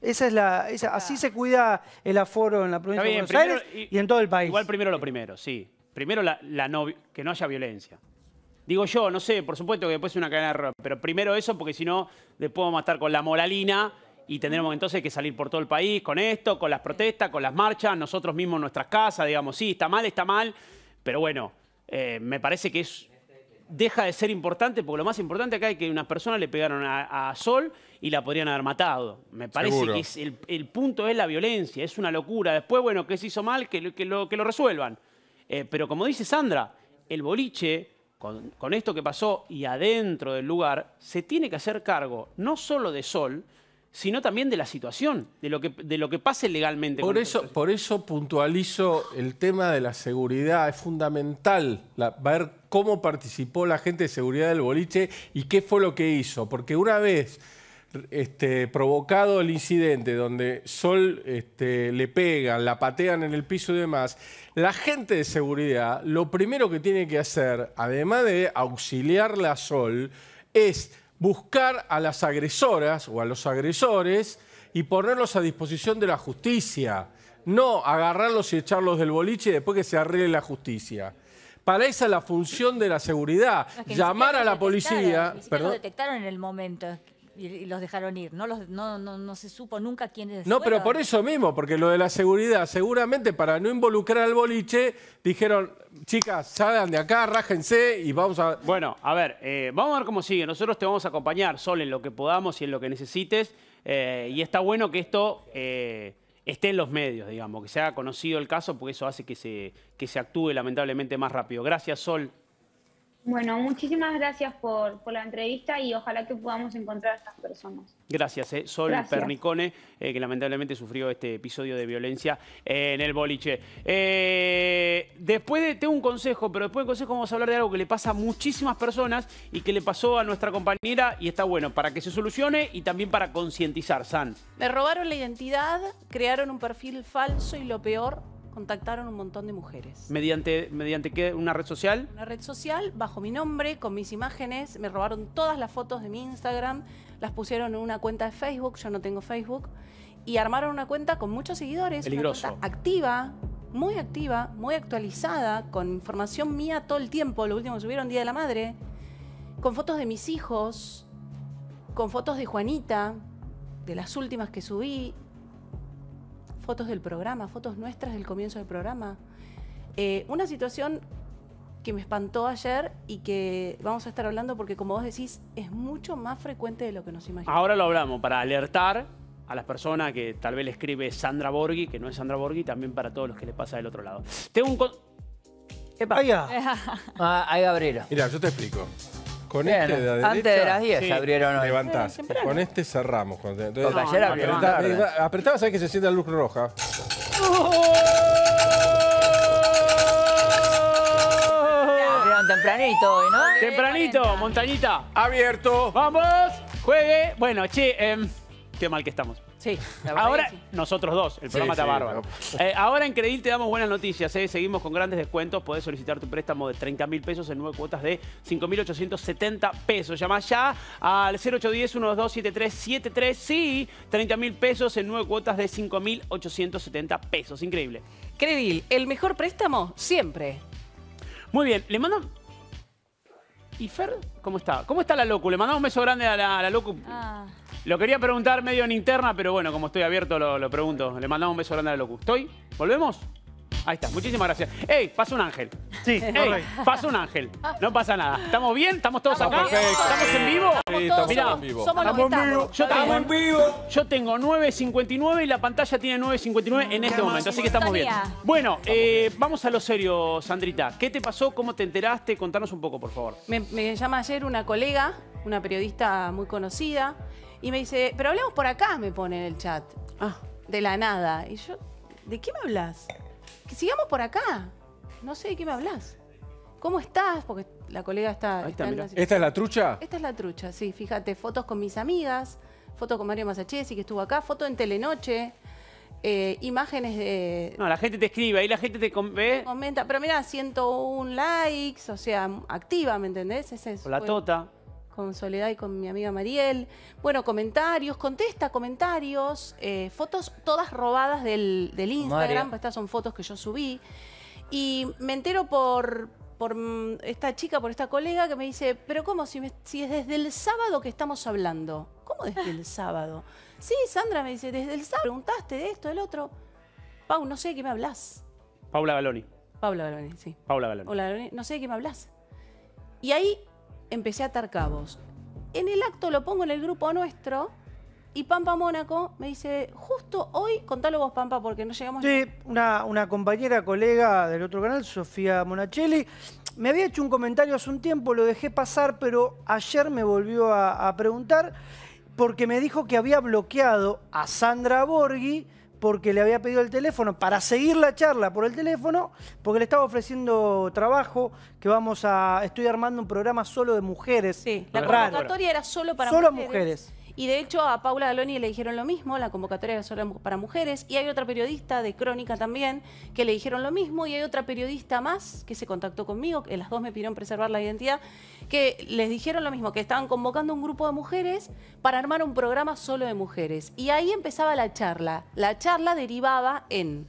Speaker 3: Esa es la, esa- así se cuida el aforo en la provincia de Buenos Aires y, en todo el país.
Speaker 1: Igual primero lo primero, sí. Primero la, la no- que no haya violencia. Digo yo, no sé, por supuesto que después es una cadena de error, pero primero eso porque si no, después vamos a estar con la moralina y tendremos entonces que salir por todo el país con esto, con las protestas, con las marchas, nosotros mismos en nuestras casas, digamos, sí, está mal, está mal, pero bueno, eh, me parece que es deja de ser importante, porque lo más importante acá es que unas personas le pegaron a, a Sol y la podrían haber matado. Me parece
Speaker 4: Seguro.
Speaker 1: que es el, el punto es la violencia, es una locura. Después, bueno, que se hizo mal, que, lo- que, lo, que lo resuelvan. Eh, pero como dice Sandra, el boliche, con, con esto que pasó y adentro del lugar, se tiene que hacer cargo no solo de Sol, sino también de la situación, de lo que, de lo que pase legalmente.
Speaker 4: Por
Speaker 1: con
Speaker 4: eso, por eso puntualizo el tema de la seguridad. Es fundamental la- ver cómo participó la gente de seguridad del boliche y qué fue lo que hizo. Porque una vez este, provocado el incidente donde Sol este, le pegan, la patean en el piso y demás, la gente de seguridad lo primero que tiene que hacer, además de auxiliarla a Sol, es buscar a las agresoras o a los agresores y ponerlos a disposición de la justicia. No agarrarlos y echarlos del boliche y después que se arregle la justicia. Para esa es la función de la seguridad.
Speaker 8: Es que ni
Speaker 4: Llamar a la policía.
Speaker 8: ni siquiera
Speaker 4: Perdón.
Speaker 8: lo detectaron en el momento y, y los dejaron ir. No, los, no, no, no se supo nunca quiénes
Speaker 4: No, pero por eso mismo, porque lo de la seguridad, seguramente para no involucrar al boliche, dijeron, chicas, salgan de acá, rájense y vamos a...
Speaker 1: Bueno, a ver, eh, vamos a ver cómo sigue. Nosotros te vamos a acompañar, Sol, en lo que podamos y en lo que necesites. Eh, y está bueno que esto eh, esté en los medios, digamos, que se haga conocido el caso, porque eso hace que se, que se actúe lamentablemente más rápido. Gracias, Sol.
Speaker 5: Bueno, muchísimas gracias por, por la entrevista y ojalá que podamos encontrar a estas personas.
Speaker 1: Gracias, eh, Sol
Speaker 5: Gracias.
Speaker 1: Pernicone, eh, que lamentablemente sufrió este episodio de violencia eh, en el boliche. Eh, después de, tengo un consejo, pero después del consejo vamos a hablar de algo que le pasa a muchísimas personas y que le pasó a nuestra compañera y está bueno para que se solucione y también para concientizar, San.
Speaker 2: Me robaron la identidad, crearon un perfil falso y lo peor, contactaron un montón de mujeres.
Speaker 1: ¿Mediante, mediante qué? ¿Una red social?
Speaker 2: Una red social bajo mi nombre, con mis imágenes, me robaron todas las fotos de mi Instagram, las pusieron en una cuenta de Facebook, yo no tengo Facebook, y armaron una cuenta con muchos seguidores,
Speaker 1: Peligroso.
Speaker 2: una cuenta activa, muy activa, muy actualizada, con información mía todo el tiempo, lo último que subieron Día de la Madre, con fotos de mis hijos, con fotos de Juanita, de las últimas que subí, fotos del programa, fotos nuestras del comienzo del programa. Eh, una situación que me espantó ayer y que vamos a estar hablando porque, como vos decís, es mucho más frecuente de lo que nos imaginamos.
Speaker 1: Ahora lo hablamos para alertar a las personas que tal vez le escribe Sandra Borghi, que no es Sandra Borghi, también para todos los que le pasa del otro lado. Tengo un... con-
Speaker 3: Ahí va. <laughs>
Speaker 7: Ah, ahí Gabriela.
Speaker 4: Mira, yo te explico. Con
Speaker 7: Bien,
Speaker 4: este de la
Speaker 7: antes
Speaker 4: derecha,
Speaker 7: de las 10
Speaker 1: sí,
Speaker 7: abrieron hoy.
Speaker 4: levantás.
Speaker 2: Eh.
Speaker 4: Con este cerramos. Con- entonces-
Speaker 7: Porque ayer abrieron
Speaker 1: no,
Speaker 7: tarde.
Speaker 4: Eh, Apretá, que se siente la luz roja.
Speaker 7: Abrieron tempranito hoy, ¿no?
Speaker 1: Tempranito, montañita.
Speaker 4: Abierto.
Speaker 1: Vamos, juegue. Bueno, che, em, qué mal que estamos.
Speaker 2: Sí, la verdad
Speaker 1: Ahora,
Speaker 2: que sí.
Speaker 1: nosotros dos, el programa
Speaker 4: Sí,
Speaker 1: está
Speaker 4: sí,
Speaker 1: bárbaro. Eh, ahora en Credil te damos buenas noticias, ¿eh? seguimos con grandes descuentos. Podés solicitar tu préstamo de 30 mil pesos en nueve cuotas de 5.870 pesos. Llama ya al 0810-122-7373. Sí, 30 mil pesos en nueve cuotas de 5.870 pesos. Increíble.
Speaker 2: Credil, el mejor préstamo siempre.
Speaker 1: Muy bien, le mando. ¿Y Fer? ¿Cómo está? ¿Cómo está la Locu? Le mandamos un beso grande a la, a la Locu.
Speaker 8: Ah,
Speaker 1: Lo quería preguntar medio en interna, pero bueno, como estoy abierto lo, lo pregunto. Le mandamos un beso grande a la Locu. ¿Estoy? ¿Volvemos? Ahí está, muchísimas gracias. ¡Ey! Pasa un ángel.
Speaker 3: Sí,
Speaker 1: ¡Ey! Pasa un ángel. No pasa nada. ¿Estamos bien? ¿Estamos todos acá?
Speaker 4: Estamos perfectos.
Speaker 1: ¿Estamos en vivo?
Speaker 4: Sí, estamos
Speaker 1: Mirá,
Speaker 4: en vivo.
Speaker 2: Somos los que estamos.
Speaker 1: Yo tengo, yo tengo 9.59 y la pantalla tiene 9.59 en este momento, así que estamos bien. Bueno, eh, vamos a lo serio, Sandrita. ¿Qué te pasó? ¿Cómo te enteraste? Contanos un poco, por favor.
Speaker 2: Me, me llama ayer una colega, una periodista muy conocida, y me dice, pero hablemos por acá, me pone en el chat.
Speaker 1: Ah,
Speaker 2: De la nada. Y yo, ¿de qué me hablas? Que sigamos por acá. No sé de qué me hablas. ¿Cómo estás? Porque la colega está...
Speaker 1: Ahí está,
Speaker 2: en
Speaker 1: mirá.
Speaker 2: una situación-
Speaker 4: ¿Esta es la trucha?
Speaker 2: Esta es la trucha, sí, fíjate, fotos con mis amigas, fotos con Mario Masachesi, que estuvo acá, foto en Telenoche, eh, imágenes de...
Speaker 1: no, la gente te escribe, ahí la gente te com- ve
Speaker 2: Comenta, pero mira, 101 likes, o sea, activa, ¿me entendés? Es,
Speaker 1: con la
Speaker 2: fue
Speaker 1: tota.
Speaker 2: Con Soledad y con mi amiga Mariel. Bueno, comentarios, contesta comentarios, eh, fotos todas robadas del, del Instagram,
Speaker 7: Mario.
Speaker 2: estas son fotos que yo subí. Y me entero por, por mm, esta chica, por esta colega, que me dice, pero ¿cómo? Si, me- si es desde el sábado que estamos hablando. ¿Cómo desde el sábado? Sí, Sandra me dice, desde el sábado preguntaste de esto, del otro. Pau, no sé de qué me hablas.
Speaker 1: Paula Galoni.
Speaker 2: Paula Baroni, sí.
Speaker 1: Paula Galoni.
Speaker 2: Hola, Lorena, no sé de qué me hablas. Y ahí empecé a atar cabos. En el acto lo pongo en el grupo nuestro y Pampa Mónaco me dice, justo hoy, contalo vos, Pampa, porque no llegamos.
Speaker 3: Sí, una, una compañera, colega del otro canal, Sofía Monachelli, me había hecho un comentario hace un tiempo, lo dejé pasar, pero ayer me volvió a, a preguntar porque me dijo que había bloqueado a Sandra Borghi porque le había pedido el teléfono para seguir la charla por el teléfono, porque le estaba ofreciendo trabajo, que vamos a, estoy armando un programa solo de mujeres.
Speaker 2: Sí, la
Speaker 3: Raro.
Speaker 2: convocatoria era solo para
Speaker 3: Solo
Speaker 2: mujeres.
Speaker 3: mujeres.
Speaker 2: Y de hecho a Paula Galoni le dijeron lo mismo, la convocatoria era solo para mujeres. Y hay otra periodista de Crónica también que le dijeron lo mismo. Y hay otra periodista más que se contactó conmigo, que las dos me pidieron preservar la identidad, que les dijeron lo mismo, que estaban convocando un grupo de mujeres para armar un programa solo de mujeres. Y ahí empezaba la charla. La charla derivaba en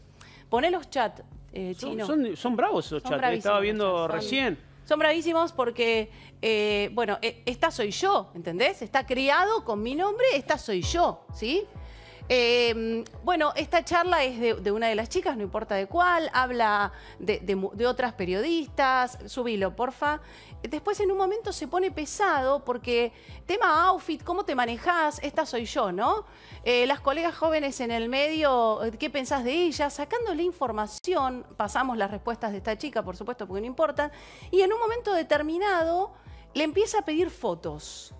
Speaker 2: poner los chats, eh,
Speaker 1: Son, son- son bravos esos chats.
Speaker 2: bravísimos
Speaker 1: Estaba viendo
Speaker 2: chats,
Speaker 1: recién.
Speaker 2: Son bravísimos porque, eh, bueno, eh, esta soy yo, ¿entendés? Está criado con mi nombre, esta soy yo, ¿sí? Eh, bueno, esta charla es de, una de las chicas, no importa de cuál, habla de, otras periodistas, subilo, porfa. Después en un momento se pone pesado porque tema outfit, ¿cómo te manejás? Esta soy yo, ¿no? Eh, las colegas jóvenes en el medio, ¿qué pensás de ella? Sacándole información, pasamos las respuestas de esta chica, por supuesto, porque no importan, y en un momento determinado le empieza a pedir fotos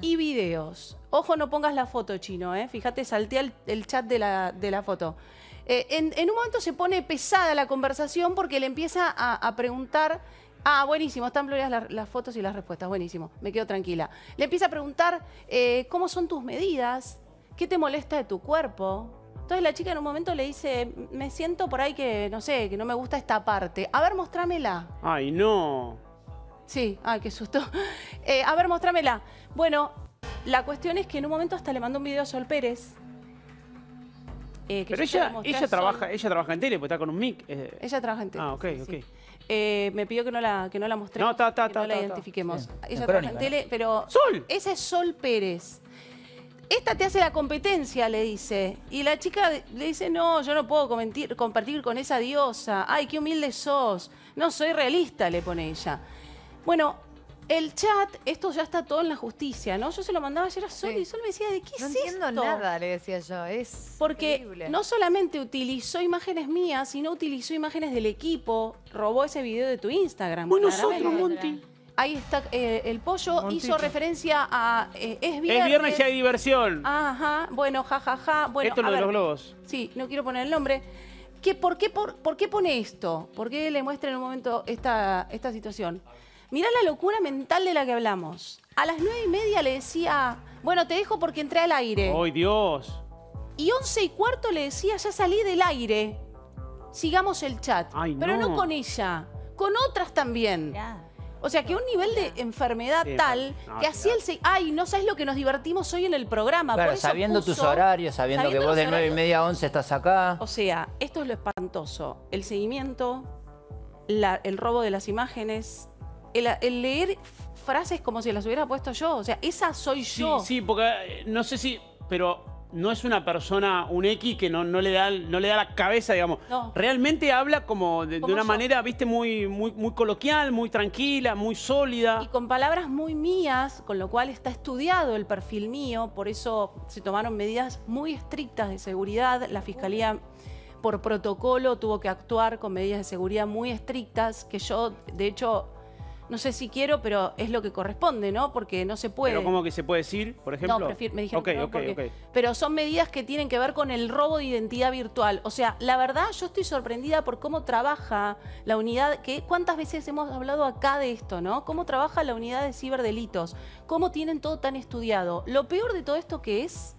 Speaker 2: y videos. Ojo, no pongas la foto chino, ¿eh? Fíjate, saltea el, el chat de la, de la foto. Eh, en, en un momento se pone pesada la conversación porque le empieza a, a preguntar. Ah, buenísimo, están pluridas las, las fotos y las respuestas, buenísimo, me quedo tranquila. Le empieza a preguntar eh, cómo son tus medidas, qué te molesta de tu cuerpo. Entonces la chica en un momento le dice, me siento por ahí que, no sé, que no me gusta esta parte. A ver, mostrámela.
Speaker 1: Ay, no.
Speaker 2: Sí, ay, qué susto. <laughs> Eh, a ver, mostrámela. Bueno, la cuestión es que en un momento hasta le mandó un video a Sol Pérez. eh, que
Speaker 1: Pero ella, ella
Speaker 2: Sol.
Speaker 1: trabaja, ella trabaja en tele, porque está con un mic. eh.
Speaker 2: Ella trabaja en tele,
Speaker 1: Ah, ok,
Speaker 2: sí,
Speaker 1: ok.
Speaker 2: sí. Eh, me pidió que no la, que no la mostremos,
Speaker 1: No, ta, ta,
Speaker 2: que
Speaker 1: ta,
Speaker 2: no la
Speaker 1: ta, ta.
Speaker 2: identifiquemos.
Speaker 7: Sí,
Speaker 2: Ella
Speaker 7: en
Speaker 2: trabaja en tele, pero...
Speaker 1: ¡Sol!
Speaker 2: Esa es Sol Pérez. Esta te hace la competencia, le dice. Y la chica le dice, no, yo no puedo comentir- compartir con esa diosa. Ay, qué humilde sos. No soy realista, le pone ella. Bueno, el chat, esto ya está todo en la justicia, ¿no? Yo se lo mandaba ayer a Sol
Speaker 6: Sí.
Speaker 2: y Sol me decía, ¿de qué
Speaker 6: No
Speaker 2: es
Speaker 6: entiendo
Speaker 2: esto?
Speaker 6: nada, le decía yo. Es
Speaker 2: Porque
Speaker 6: increíble.
Speaker 2: no solamente utilizó imágenes mías, sino utilizó imágenes del equipo, robó ese video de tu Instagram.
Speaker 1: Bueno, nosotros, Monty.
Speaker 2: Ahí está eh, el pollo,
Speaker 3: Montito.
Speaker 2: hizo referencia a eh, es viernes.
Speaker 1: Es viernes y hay diversión.
Speaker 2: Ajá, bueno, jajaja. Bueno,
Speaker 1: Esto es lo de los globos.
Speaker 2: Sí, no quiero poner el nombre. ¿Qué, por, qué, por, por qué pone esto? ¿Por qué le muestra en un momento esta, esta situación? Mirá la locura mental de la que hablamos. A las nueve y media le decía, bueno, te dejo porque entré al aire.
Speaker 1: ¡Ay, Dios!
Speaker 2: Y once y cuarto le decía, ya salí del aire. Sigamos el chat.
Speaker 1: Ay,
Speaker 2: Pero no.
Speaker 1: no.
Speaker 2: con ella, con otras también. O sea, que un nivel de enfermedad
Speaker 1: Sí,
Speaker 2: tal
Speaker 1: no,
Speaker 2: que así él se... Ay, no sabes lo que nos divertimos hoy en el programa.
Speaker 7: Claro, sabiendo tus horarios, sabiendo,
Speaker 2: sabiendo
Speaker 7: que vos de 9 y media a 11 estás acá.
Speaker 2: O sea, esto es lo espantoso. El seguimiento, la- el robo de las imágenes, el, el leer frases como si las hubiera puesto yo. O sea, esa soy
Speaker 1: Sí,
Speaker 2: yo.
Speaker 1: sí, porque eh, no sé si. Pero no es una persona, un X que no, no le, da, no le da la cabeza, digamos.
Speaker 2: No.
Speaker 1: Realmente habla como de, una
Speaker 2: yo.
Speaker 1: manera, viste, muy, muy, muy coloquial, muy tranquila, muy sólida.
Speaker 2: Y con palabras muy mías, con lo cual está estudiado el perfil mío, por eso se tomaron medidas muy estrictas de seguridad. La Fiscalía, por protocolo, tuvo que actuar con medidas de seguridad muy estrictas, que yo, de hecho, no sé si quiero, pero es lo que corresponde, ¿no? Porque no se puede.
Speaker 1: Pero ¿cómo que se puede decir, por ejemplo?
Speaker 2: No, prefiero, me dijeron
Speaker 1: Ok,
Speaker 2: que no,
Speaker 1: ok,
Speaker 2: porque-. Pero son medidas que tienen que ver con el robo de identidad virtual. O sea, la verdad, yo estoy sorprendida por cómo trabaja la unidad, que cuántas veces hemos hablado acá de esto, ¿no? Cómo trabaja la unidad de ciberdelitos, cómo tienen todo tan estudiado. Lo peor de todo esto que es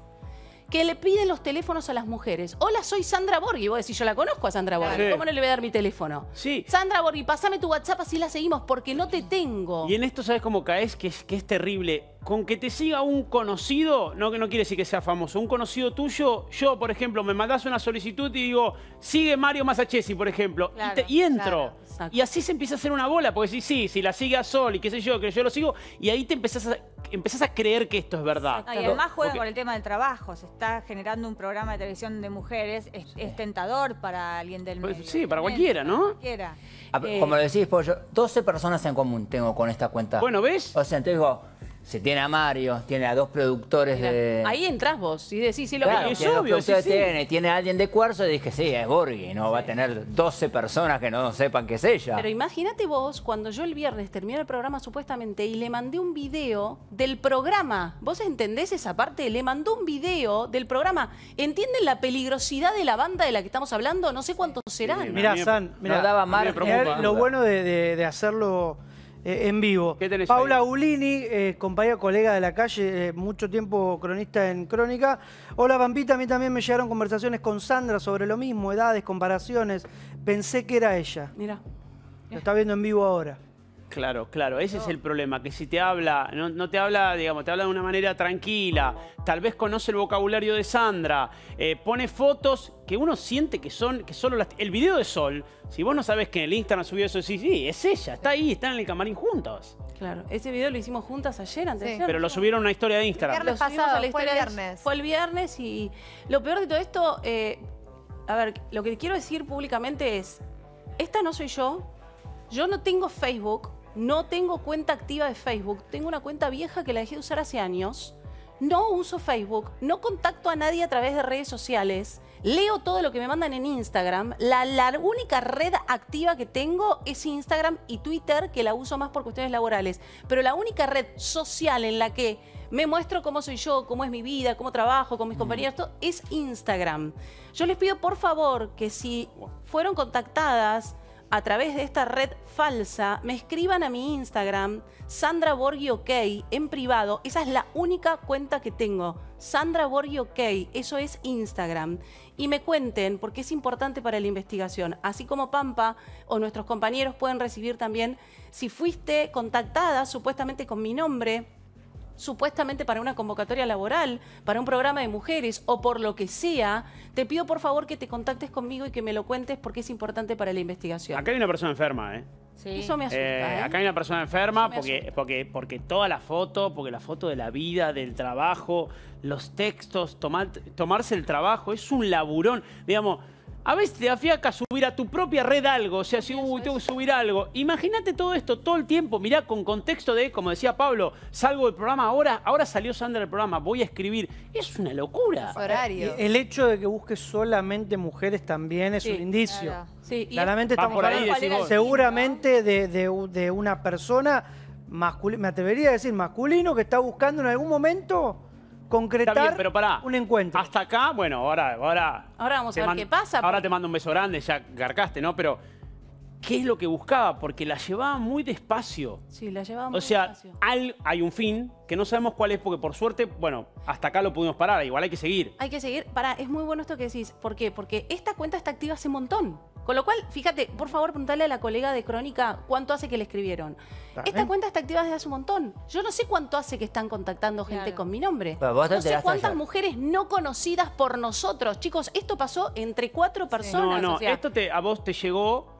Speaker 2: que le piden los teléfonos a las mujeres. Hola, soy Sandra Borghi. Vos decís, yo la conozco a Sandra Borghi.
Speaker 1: Sí.
Speaker 2: ¿Cómo no le voy a dar mi teléfono?
Speaker 1: Sí.
Speaker 2: Sandra Borghi, pasame tu WhatsApp así la seguimos porque no te tengo.
Speaker 1: Y en esto, ¿sabes cómo caes? Que es, que es terrible. Con que te siga un conocido, no que no quiere decir que sea famoso, un conocido tuyo, yo, por ejemplo, me mandas una solicitud y digo, sigue Mario Masachesi, por ejemplo, y,
Speaker 8: Claro,
Speaker 1: te- y entro.
Speaker 2: claro,
Speaker 1: y así se empieza a hacer una bola, porque sí, sí, si la sigue a Sol y qué sé yo, que yo lo sigo, y ahí te empezás a, empezás a creer que esto es verdad.
Speaker 8: No, y además juegan
Speaker 1: Porque-
Speaker 8: con el tema del trabajo. Se está generando un programa de televisión de mujeres. Es, es tentador para alguien del
Speaker 1: Pues
Speaker 8: medio.
Speaker 1: sí, para cualquiera, ¿no?
Speaker 8: Cualquiera.
Speaker 7: Ah,
Speaker 2: Eh,
Speaker 7: Como lo decís, Pollo, 12 personas en común tengo con esta cuenta.
Speaker 1: Bueno, ¿ves?
Speaker 7: O sea, entonces digo, se tiene a Mario, tiene a dos productores
Speaker 2: Mira,
Speaker 7: de...
Speaker 2: Ahí entras vos y decís, sí, lo
Speaker 7: Claro,
Speaker 2: que
Speaker 1: es
Speaker 7: tiene dos
Speaker 1: obvio, sí,
Speaker 7: productores
Speaker 1: sí.
Speaker 7: tiene, tiene a alguien de cuarzo y dije, sí, es Borghi, no va a tener 12 personas que no sepan que es ella.
Speaker 2: Pero imagínate vos, cuando yo el viernes terminé el programa supuestamente y le mandé un video del programa. ¿Vos entendés esa parte? Le mandó un video del programa. ¿Entienden la peligrosidad de la banda de la que estamos hablando? No sé cuántos serán.
Speaker 1: Sí,
Speaker 3: Mirá,
Speaker 1: A mí me-
Speaker 3: San, mirá,
Speaker 7: daba
Speaker 1: preocupa.
Speaker 3: mirá lo bueno de, de- de hacerlo eh, en vivo.
Speaker 1: ¿Qué tenés
Speaker 3: Paula
Speaker 1: ahí?
Speaker 3: Ulini, eh, compañera colega de la calle, eh, mucho tiempo cronista en Crónica. Hola, Pampita, a mí también me llegaron conversaciones con Sandra sobre lo mismo, edades, comparaciones. Pensé que era ella.
Speaker 2: Mira.
Speaker 3: Lo está viendo en vivo ahora.
Speaker 1: Claro, claro, ese es el problema, que si te habla, no, no te habla, digamos, te habla de una manera tranquila, tal vez conoce el vocabulario de Sandra, eh, pone fotos que uno siente que son, que solo las... El video de Sol, si vos no sabés que en el Instagram subió eso, sí, sí, es ella, está ahí, están en el camarín juntos.
Speaker 2: Claro, ese video lo hicimos juntas ayer, antes de
Speaker 6: Sí.
Speaker 2: ayer.
Speaker 1: Pero lo subieron a una historia de Instagram.
Speaker 6: Viernes
Speaker 2: Lo subimos
Speaker 6: pasado,
Speaker 2: a la
Speaker 6: fue el
Speaker 2: de-
Speaker 6: viernes.
Speaker 2: Fue el viernes y lo peor de todo esto, eh, a ver, lo que quiero decir públicamente es, esta no soy yo, yo no tengo Facebook, no tengo cuenta activa de Facebook, tengo una cuenta vieja que la dejé de usar hace años, no uso Facebook, no contacto a nadie a través de redes sociales, leo todo lo que me mandan en Instagram, la, la única red activa que tengo es Instagram y Twitter, que la uso más por cuestiones laborales, pero la única red social en la que me muestro cómo soy yo, cómo es mi vida, cómo trabajo con mis compañeros, todo, es Instagram. Yo les pido por favor que si fueron contactadas a través de esta red falsa, me escriban a mi Instagram, Sandra Borghi OK, en privado. Esa es la única cuenta que tengo. Sandra Borghi OK, eso es Instagram. Y me cuenten, porque es importante para la investigación. Así como Pampa o nuestros compañeros pueden recibir también, si fuiste contactada supuestamente con mi nombre, supuestamente para una convocatoria laboral, para un programa de mujeres o por lo que sea, te pido por favor que te contactes conmigo y que me lo cuentes porque es importante para la investigación.
Speaker 1: Acá hay una persona enferma, ¿eh?
Speaker 8: Sí.
Speaker 2: Eso me asusta.
Speaker 1: Eh,
Speaker 2: ¿eh?
Speaker 1: acá hay una persona enferma porque,
Speaker 2: asusta.
Speaker 1: porque, porque toda la foto, porque la foto de la vida, del trabajo, los textos, tomar- tomarse el trabajo, es un laburón. Digamos, a veces te afiaca subir a tu propia red algo, o sea, si uy, tengo que subir algo. Imagínate todo esto todo el tiempo, mirá, con contexto de, como decía Pablo, salgo del programa, ahora, ahora salió Sandra del programa, voy a escribir. Es una locura.
Speaker 6: Horario.
Speaker 3: Y El hecho de que busques solamente mujeres también es
Speaker 2: Sí,
Speaker 3: un indicio.
Speaker 6: claro.
Speaker 2: Sí, y
Speaker 3: Claramente estamos
Speaker 1: por ahí,
Speaker 3: hablando seguramente de, de- de una persona masculina, me atrevería a decir masculino, que está buscando en algún momento concretar
Speaker 1: Está bien, pero pará.
Speaker 3: un encuentro.
Speaker 1: Hasta acá, bueno, ahora, ahora.
Speaker 2: Ahora vamos
Speaker 1: te
Speaker 2: a ver qué pasa,
Speaker 1: Ahora
Speaker 2: porque-
Speaker 1: te mando un beso grande, ya garcaste, ¿no? Pero, ¿qué es lo que buscaba? Porque la llevaba muy despacio.
Speaker 2: Sí, la llevamos
Speaker 1: O sea,
Speaker 2: despacio.
Speaker 1: al- hay un fin que no sabemos cuál es, porque por suerte, bueno, hasta acá lo pudimos parar, igual hay que seguir.
Speaker 2: Hay que seguir. Para, es muy bueno esto que decís. ¿Por qué? Porque esta cuenta está activa hace un montón. Con lo cual, fíjate, por favor, preguntale a la colega de Crónica cuánto hace que le escribieron. Esta cuenta está activa desde hace un montón. Yo no sé cuánto hace que están contactando gente
Speaker 8: Claro.
Speaker 2: con mi nombre.
Speaker 7: Pero vos te
Speaker 2: no sé cuántas mujeres no conocidas por nosotros. Chicos, esto pasó entre cuatro personas.
Speaker 1: no, no,
Speaker 2: o sea,
Speaker 1: esto te, a vos te llegó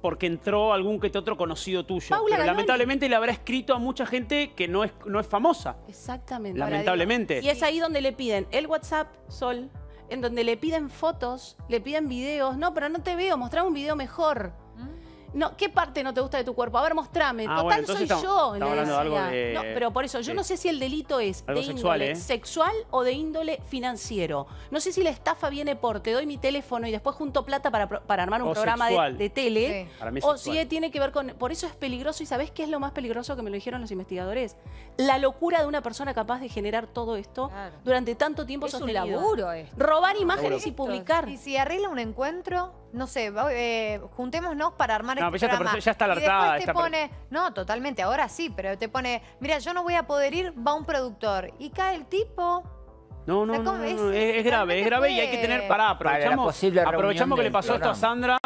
Speaker 1: porque entró algún que te otro conocido tuyo.
Speaker 2: Paula
Speaker 1: pero lamentablemente le habrá escrito a mucha gente que no es, no es famosa.
Speaker 2: Exactamente.
Speaker 1: Lamentablemente.
Speaker 2: Y es ahí donde le piden el WhatsApp, Sol, en donde le piden fotos, le piden videos. No, pero no te veo, mostrame un video mejor. No, ¿qué parte no te gusta de tu cuerpo? A ver, mostrame.
Speaker 1: Ah,
Speaker 2: Total,
Speaker 1: bueno,
Speaker 2: soy
Speaker 1: estamos-
Speaker 2: yo.
Speaker 1: estamos
Speaker 2: le
Speaker 1: hablando de algo
Speaker 2: decía.
Speaker 1: de-
Speaker 2: No, pero por eso, yo no sé si el delito es de
Speaker 1: sexual,
Speaker 2: índole
Speaker 1: ¿eh?
Speaker 2: sexual o de índole financiero. No sé si la estafa viene por te doy mi teléfono y después junto plata para, para armar un
Speaker 1: O
Speaker 2: programa de, tele.
Speaker 6: Sí.
Speaker 1: Para mí es
Speaker 2: O si tiene que ver con... Por eso es peligroso. ¿Y sabés qué es lo más peligroso que me lo dijeron los investigadores? La locura de una persona capaz de generar todo esto
Speaker 8: Claro.
Speaker 2: durante tanto tiempo
Speaker 8: Es un laburo esto.
Speaker 2: Robar imágenes y publicar.
Speaker 6: Y si arregla un encuentro, no sé, eh, juntémonos para armar
Speaker 1: No,
Speaker 6: este
Speaker 1: pero ya está-
Speaker 6: programa.
Speaker 1: ya está
Speaker 6: Y
Speaker 1: alertada,
Speaker 6: después te pone, no, totalmente, ahora sí, pero te pone, mira, yo no voy a poder ir, va un productor. Y cae el tipo.
Speaker 1: No, no,
Speaker 6: O sea,
Speaker 1: no,
Speaker 6: ¿cómo
Speaker 1: no,
Speaker 6: es?
Speaker 1: no, es, es grave, es grave y hay que tener. Pará, aprovechamos, aprovechamos que le pasó esto a. Sandra.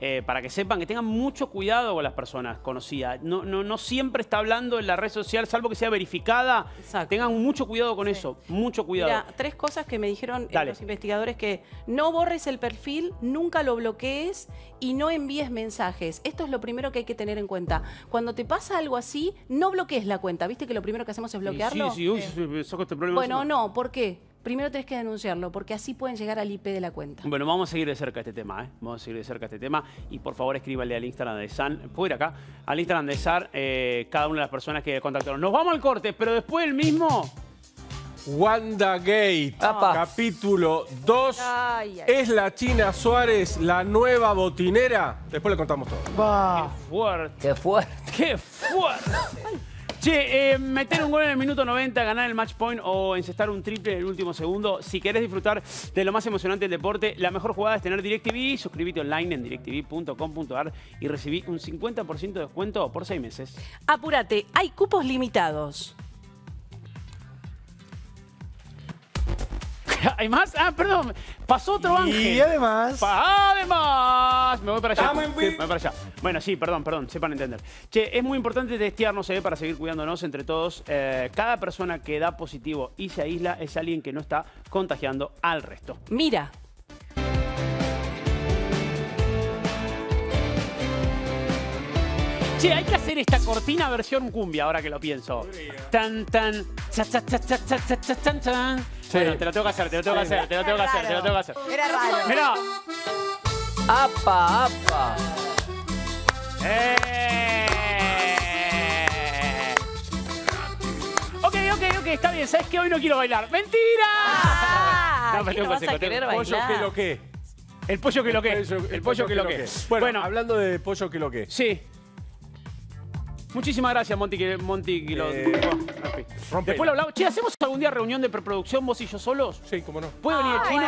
Speaker 1: Eh, para que sepan que tengan mucho cuidado con las personas conocidas. No, no, no siempre está hablando en la red social, salvo que sea verificada.
Speaker 2: Exacto.
Speaker 1: Tengan mucho cuidado con eso, mucho cuidado.
Speaker 2: Mira, tres cosas que me dijeron eh, los investigadores que no borres el perfil, nunca lo bloquees y no envíes mensajes. Esto es lo primero que hay que tener en cuenta. Cuando te pasa algo así, no bloquees la cuenta. ¿Viste que lo primero que hacemos es bloquearlo?
Speaker 1: Sí, sí, uy, sí, este problema
Speaker 2: Bueno, no, ¿por qué? Primero tenés que denunciarlo, porque así pueden llegar al IP de la cuenta.
Speaker 1: Bueno, vamos a seguir de cerca este tema, ¿eh? Vamos a seguir de cerca este tema. Y por favor, escríbale al Instagram de San. ¿Puedo ir acá? Al Instagram de San, eh, cada una de las personas que contactaron. Nos vamos al corte, pero después el mismo.
Speaker 4: WandaGate,
Speaker 7: Apa.
Speaker 4: capítulo 2.
Speaker 8: Ay, ay.
Speaker 4: ¿Es la China Suárez la nueva botinera? Después le contamos todo.
Speaker 3: Va.
Speaker 1: Fuerte.
Speaker 7: Qué fuerte.
Speaker 1: ¡Qué fuerte! Che, eh, meter un gol en el minuto 90, ganar el match point o encestar un triple en el último segundo. Si querés disfrutar de lo más emocionante del deporte, la mejor jugada es tener DirecTV. Suscríbete online en directv.com.ar y recibí un 50% de descuento por seis meses.
Speaker 2: Apúrate, hay cupos limitados. <laughs>
Speaker 1: ¿Hay más? Ah, perdón. Pasó otro ángel.
Speaker 3: Y además...
Speaker 1: Pa- Además, me voy para allá. Me voy para allá. Bueno, sí, perdón, perdón, sepan entender. Che, es muy importante testearnos eh, para seguir cuidándonos entre todos. Eh, cada persona que da positivo y se aísla es alguien que no está contagiando al resto.
Speaker 2: Mira,
Speaker 1: Che, hay que hacer esta cortina versión cumbia, ahora que lo pienso. Tan, tan, cha, cha, cha, cha, cha, cha, cha, chan, chan. Bueno, te lo tengo que hacer, te lo tengo que hacer, te lo tengo que hacer, te lo tengo que hacer.
Speaker 6: Era raro.
Speaker 1: Mirá.
Speaker 7: ¡Apa, apa!
Speaker 1: Eh. Ok, ok, ok, está bien. ¿Sabes qué? Hoy no quiero bailar. ¡Mentira!
Speaker 8: Ah, <laughs>
Speaker 1: No, pero
Speaker 8: ¿qué
Speaker 1: tengo
Speaker 8: a querer bailar?
Speaker 4: que lo que.
Speaker 1: El pollo que lo que. El pollo que lo que.
Speaker 4: Bueno, hablando de pollo que lo que.
Speaker 1: sí. Muchísimas gracias, Monty. que- Monty que lo-
Speaker 4: Eh,
Speaker 1: oh, en fin.
Speaker 4: rompela.
Speaker 1: Después lo hablamos. Che, ¿hacemos algún día reunión de preproducción vos y yo solos?
Speaker 4: Sí, cómo no.
Speaker 1: ¿Puede venir el chino?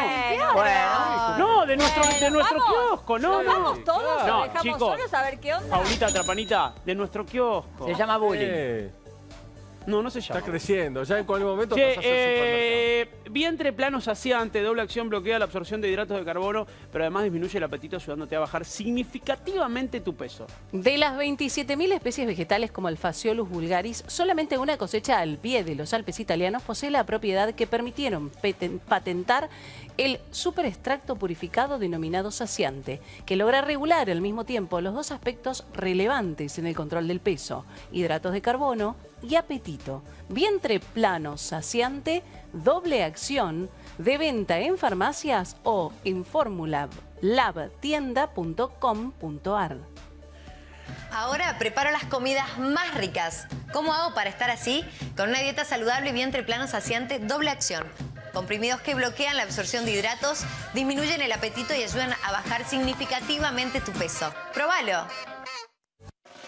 Speaker 8: Bueno,
Speaker 1: No, de nuestro, de nuestro
Speaker 8: vamos.
Speaker 1: kiosco, no, no.
Speaker 8: Vamos todos,
Speaker 1: No,
Speaker 8: lo dejamos
Speaker 1: chicos.
Speaker 8: solos a ver qué onda.
Speaker 1: Paulita Trapanita, de nuestro kiosco.
Speaker 7: Se llama bullying.
Speaker 4: Eh,
Speaker 1: No, no se llama.
Speaker 4: está creciendo. Ya en cualquier momento
Speaker 1: Che,
Speaker 4: pasás
Speaker 1: eh, vientre plano saciante, doble acción bloquea la absorción de hidratos de carbono, pero además disminuye el apetito ayudándote a bajar significativamente tu peso.
Speaker 2: de las 27.000 especies vegetales como el Phaseolus vulgaris, solamente una cosecha al pie de los Alpes italianos posee la propiedad que permitieron patentar el superextracto purificado denominado saciante, que logra regular al mismo tiempo los dos aspectos relevantes en el control del peso, hidratos de carbono y apetito. Vientre plano saciante, doble acción, de venta en farmacias o en formulab.tienda.com.ar.
Speaker 9: Ahora preparo las comidas más ricas. ¿Cómo hago para estar así? Con una dieta saludable y vientre plano saciante, doble acción. Comprimidos que bloquean la absorción de hidratos, disminuyen el apetito y ayudan a bajar significativamente tu peso. ¡Probalo!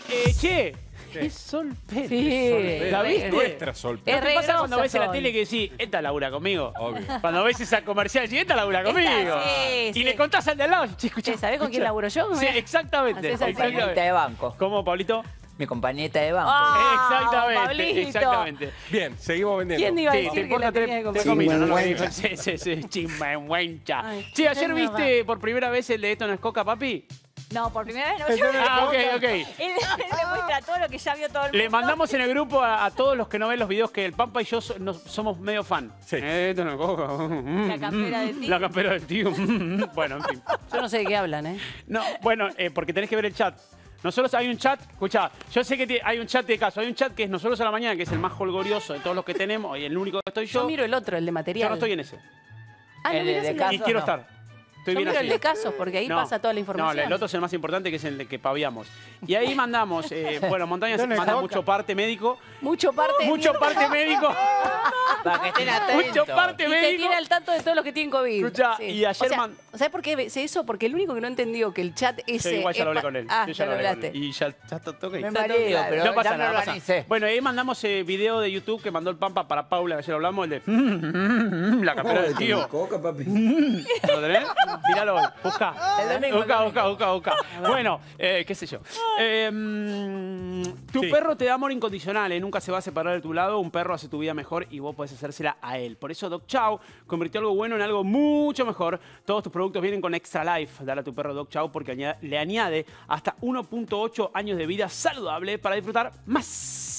Speaker 1: Eh, che, es Sol Pérez.
Speaker 2: Sí.
Speaker 1: ¿La viste?
Speaker 4: Nuestra Sol
Speaker 1: ¿No
Speaker 4: Pérez.
Speaker 1: te
Speaker 2: Es
Speaker 1: pasa cuando ves en la
Speaker 2: Sol.
Speaker 1: tele que decís, esta labura conmigo?
Speaker 4: Obvio.
Speaker 1: Cuando ves esa comercial, decís, esta labura conmigo.
Speaker 2: sí,
Speaker 1: y
Speaker 2: sí.
Speaker 1: le contás al de al lado, che, escuchá,
Speaker 2: Che, ¿sabés con quién laburo yo?
Speaker 1: Sí,
Speaker 2: Mirá.
Speaker 1: exactamente.
Speaker 2: Hacés así.
Speaker 1: exactamente.
Speaker 7: Compañita de banco.
Speaker 1: ¿Cómo, Pablito?
Speaker 7: Mi compañita de banco.
Speaker 2: Ah,
Speaker 1: exactamente,
Speaker 2: Pablito.
Speaker 1: exactamente.
Speaker 4: Bien, seguimos vendiendo.
Speaker 2: ¿Quién iba a
Speaker 1: Sí,
Speaker 2: decir
Speaker 1: te
Speaker 2: que
Speaker 1: importa
Speaker 2: la
Speaker 1: tres,
Speaker 2: tenía que
Speaker 1: tres
Speaker 2: comprar?
Speaker 1: cominos, no lo dijo. Sí, sí, sí, chimbenhuencha.
Speaker 2: Ay,
Speaker 1: Che, ayer
Speaker 2: no
Speaker 1: viste por primera vez el de Esto no es coca, papi.
Speaker 8: No, por primera vez no. Yo
Speaker 1: Ah, ok, ok.
Speaker 8: Él, él le muestra todo lo que ya vio todo el mundo.
Speaker 1: Le mandamos en el grupo a, a todos los que no ven los videos que el Pampa y yo so- nos- somos medio fan.
Speaker 4: Sí.
Speaker 1: Eh, Esto no es coca.
Speaker 8: La campera del tío.
Speaker 1: La campera del tío. bueno, en fin.
Speaker 2: Yo no sé de qué hablan, ¿eh?
Speaker 1: No, bueno, eh, porque tenés que ver el chat. Nosotros hay un chat, escucha, yo sé que hay un chat de caso, hay un chat que es nosotros a la mañana, que es el más holgorioso de todos los que tenemos, y el único que estoy yo.
Speaker 2: Yo miro el otro, el de material.
Speaker 1: Yo no estoy en ese.
Speaker 2: Ah, no
Speaker 7: El de-
Speaker 2: mirás
Speaker 7: de
Speaker 2: el
Speaker 7: caso.
Speaker 1: Y quiero
Speaker 7: no.
Speaker 1: estar. Estoy
Speaker 2: Yo
Speaker 1: bien
Speaker 2: miro
Speaker 1: así.
Speaker 2: el de casos, porque ahí
Speaker 1: No,
Speaker 2: pasa toda la información.
Speaker 1: No, el otro es el más importante, que es el de que paviamos. Y ahí mandamos, eh, <laughs> bueno, Montaña
Speaker 3: ¿Dónde
Speaker 1: manda mucho parte médico.
Speaker 2: Mucho parte.
Speaker 1: Mucho parte médico. <laughs>
Speaker 7: Para que estén atentos.
Speaker 1: mucho parte
Speaker 2: Y te
Speaker 1: médico.
Speaker 2: tiene al tanto de todos los que tienen COVID.
Speaker 1: Escucha, y ayer
Speaker 2: o sea,
Speaker 1: man-
Speaker 2: ¿Sabes por qué sé eso? Porque el único que no entendió que el chat ese.
Speaker 1: Sí, igual ya
Speaker 2: es
Speaker 1: lo hablé con él.
Speaker 2: Ah,
Speaker 1: Yo
Speaker 2: ya
Speaker 1: lo
Speaker 2: hablaste.
Speaker 1: Y ya está todo ok.
Speaker 7: Me pero
Speaker 1: no pasa
Speaker 7: ya
Speaker 1: nada, no pasa. Bueno, ahí mandamos eh, video de YouTube que mandó el Pampa para Paula, que ayer lo hablamos, el de <laughs> la capera del tío.
Speaker 10: Coca, papi.
Speaker 1: ¿Lo tenés? Míralo hoy. Busca.
Speaker 7: El domingo,
Speaker 1: Busca,
Speaker 7: el
Speaker 1: busca, busca, busca. Bueno, eh, qué sé yo. Eh, mm, tu
Speaker 4: Sí.
Speaker 1: perro te da amor incondicional, ¿eh? nunca se va a separar de tu lado. Un perro hace tu vida mejor y vos podés hacérsela a él. Por eso Doc Chow convirtió algo bueno en algo mucho mejor. Todos tus productos vienen con Extra Life. Dale a tu perro Doc Chow porque añade- le añade hasta 1.8 años de vida saludable para disfrutar más.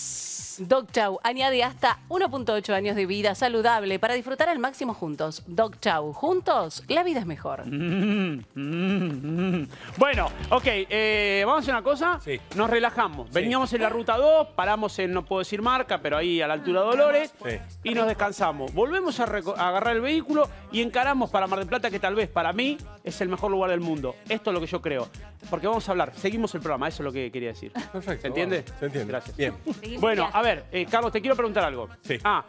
Speaker 2: Doc Chow añade hasta 1.8 años de vida saludable para disfrutar al máximo juntos. Doc Chow, juntos, la vida es mejor.
Speaker 1: Mm, mm, mm. Bueno, ok, eh, vamos a hacer una cosa.
Speaker 4: Sí.
Speaker 1: Nos relajamos. Veníamos en la ruta 2, paramos en, no puedo decir marca, pero ahí a la altura de Dolores.
Speaker 4: Sí.
Speaker 1: Y nos descansamos. Volvemos a, a agarrar el vehículo y encaramos para Mar del Plata, que tal vez para mí es el mejor lugar del mundo. Esto es lo que yo creo. Porque vamos a hablar, seguimos el programa, eso es lo que quería decir.
Speaker 4: Perfecto.
Speaker 1: ¿Se entiende?
Speaker 4: vamos, Se entiende.
Speaker 1: Gracias.
Speaker 4: Bien.
Speaker 1: Bueno, a ver, eh, Carlos, te quiero preguntar algo.
Speaker 4: Sí.
Speaker 1: Ah,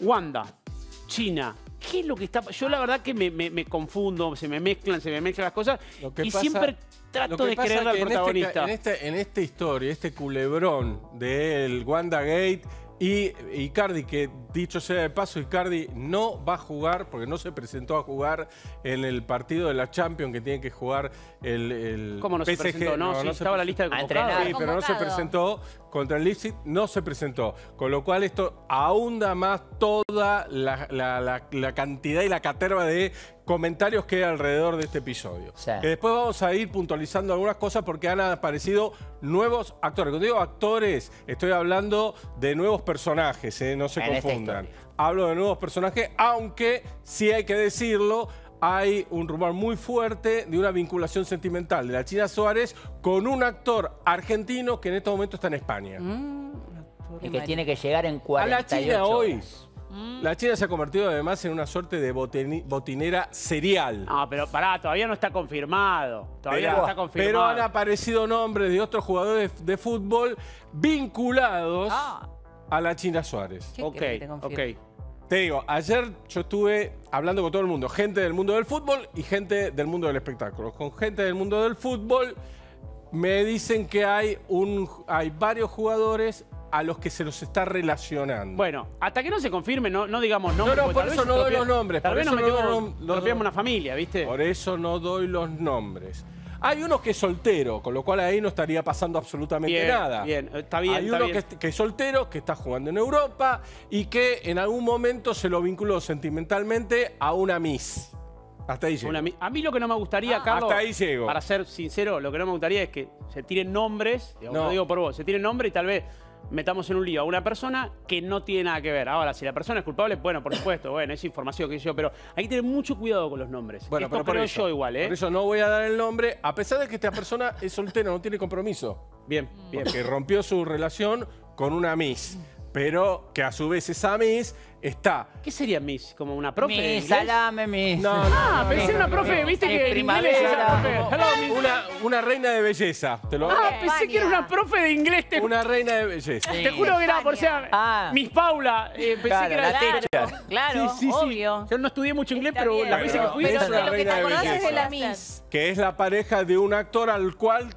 Speaker 1: Wanda, China. ¿Qué es lo que está.? Yo la verdad que me, me- me confundo, se me mezclan, se me mezclan las cosas.
Speaker 4: Lo que
Speaker 1: y
Speaker 4: pasa-
Speaker 1: siempre trato
Speaker 4: Lo que
Speaker 1: de
Speaker 4: es
Speaker 1: al
Speaker 4: este
Speaker 1: protagonista.
Speaker 4: en, este- en esta historia, este culebrón del Wanda Gate y Icardi, que dicho sea de paso, Icardi no va a jugar porque no se presentó a jugar en el partido de la Champions que tiene que jugar el, el
Speaker 1: ¿Cómo no se
Speaker 4: PSG.
Speaker 1: presentó? No, sí,
Speaker 4: se
Speaker 1: estaba la lista de convocados.
Speaker 7: entrenar.
Speaker 4: Sí, pero no se presentó contra el Leipzig, no se presentó. Con lo cual esto ahonda más toda la, la- la- la cantidad y la caterva de comentarios que hay alrededor de este episodio.
Speaker 7: Sí.
Speaker 4: Que después vamos a ir puntualizando algunas cosas porque han aparecido nuevos actores. Cuando digo actores, estoy hablando de nuevos personajes, ¿eh? no se
Speaker 7: En
Speaker 4: confundan. Hablo de nuevos personajes, aunque sí hay que decirlo, hay un rumor muy fuerte de una vinculación sentimental de la China Suárez con un actor argentino que en este momento está en España.
Speaker 7: Y que tiene que llegar en
Speaker 4: A
Speaker 7: 48
Speaker 4: la China hoy, la China se ha convertido además en una suerte de botinera serial.
Speaker 1: No, pero pará, todavía no está confirmado. Todavía
Speaker 4: Pero,
Speaker 1: no está
Speaker 4: pero
Speaker 1: confirmado.
Speaker 4: han aparecido nombres de otros jugadores de, de fútbol vinculados
Speaker 8: Ah.
Speaker 4: a la China Suárez.
Speaker 2: ¿Qué
Speaker 1: Ok,
Speaker 2: te
Speaker 1: ok.
Speaker 4: Te digo, ayer yo estuve hablando con todo el mundo, gente del mundo del fútbol y gente del mundo del espectáculo. Con gente del mundo del fútbol me dicen que hay, un, hay varios jugadores a los que se los está relacionando.
Speaker 1: Bueno, hasta que no se confirme, no, no digamos nombres.
Speaker 4: No, no, por eso no doy los nombres,
Speaker 1: Tal vez nos metemos, una familia, ¿viste?
Speaker 4: Por eso no doy los nombres. Hay uno que es soltero, con lo cual ahí no estaría pasando absolutamente
Speaker 1: Bien,
Speaker 4: nada.
Speaker 1: bien, está bien,
Speaker 4: Hay
Speaker 1: está
Speaker 4: uno
Speaker 1: bien.
Speaker 4: Que, es- que es soltero, que está jugando en Europa y que en algún momento se lo vinculó sentimentalmente a una Miss. Hasta ahí llego.
Speaker 1: Una a mí lo que no me gustaría,
Speaker 4: Ah.
Speaker 1: Carlos,
Speaker 4: Hasta ahí llego.
Speaker 1: para ser sincero, lo que no me gustaría es que se tiren nombres, digamos,
Speaker 4: No.
Speaker 1: lo digo por vos, se tiren nombres y tal vez metamos en un lío a una persona que no tiene nada que ver. Ahora, si la persona es culpable, bueno, por supuesto, <coughs> bueno, es información que yo, pero hay que tener mucho cuidado con los nombres.
Speaker 4: Bueno,
Speaker 1: Esto
Speaker 4: pero por
Speaker 1: creo
Speaker 4: eso,
Speaker 1: yo igual, ¿eh?
Speaker 4: por eso no voy a dar el nombre, a pesar de que esta persona es soltera, no tiene compromiso.
Speaker 1: Bien, bien.
Speaker 4: Porque rompió su relación con una Miss. Pero que a su vez esa Miss está
Speaker 1: ¿Qué sería Miss? ¿Como una profe? de
Speaker 7: Mi
Speaker 1: inglés?
Speaker 7: salame, mi.
Speaker 4: No, no,
Speaker 1: Ah,
Speaker 4: no,
Speaker 1: pensé
Speaker 4: no,
Speaker 1: una profe,
Speaker 4: no.
Speaker 1: viste que en inglés le dice a la
Speaker 7: primavera.
Speaker 1: profe. Hello, Miss.
Speaker 4: Una, una reina de belleza. Te lo
Speaker 1: Ah, pensé que era una profe de inglés. Te,
Speaker 4: Una reina de belleza.
Speaker 1: te juro que era, por sea,
Speaker 7: Ah.
Speaker 1: Miss Paula. eh, pensé
Speaker 7: Claro,
Speaker 1: que era
Speaker 7: la teacher.
Speaker 2: Claro,
Speaker 1: Sí, sí, sí.
Speaker 2: obvio.
Speaker 1: Yo no estudié mucho inglés,
Speaker 8: Está
Speaker 1: pero
Speaker 8: bien.
Speaker 1: las veces que
Speaker 4: Pero-
Speaker 1: fui...
Speaker 2: Pero
Speaker 4: Es una
Speaker 2: de lo que
Speaker 4: reina
Speaker 2: te
Speaker 4: de
Speaker 2: acordás es de la Miss.
Speaker 4: Que es la pareja de un actor al cual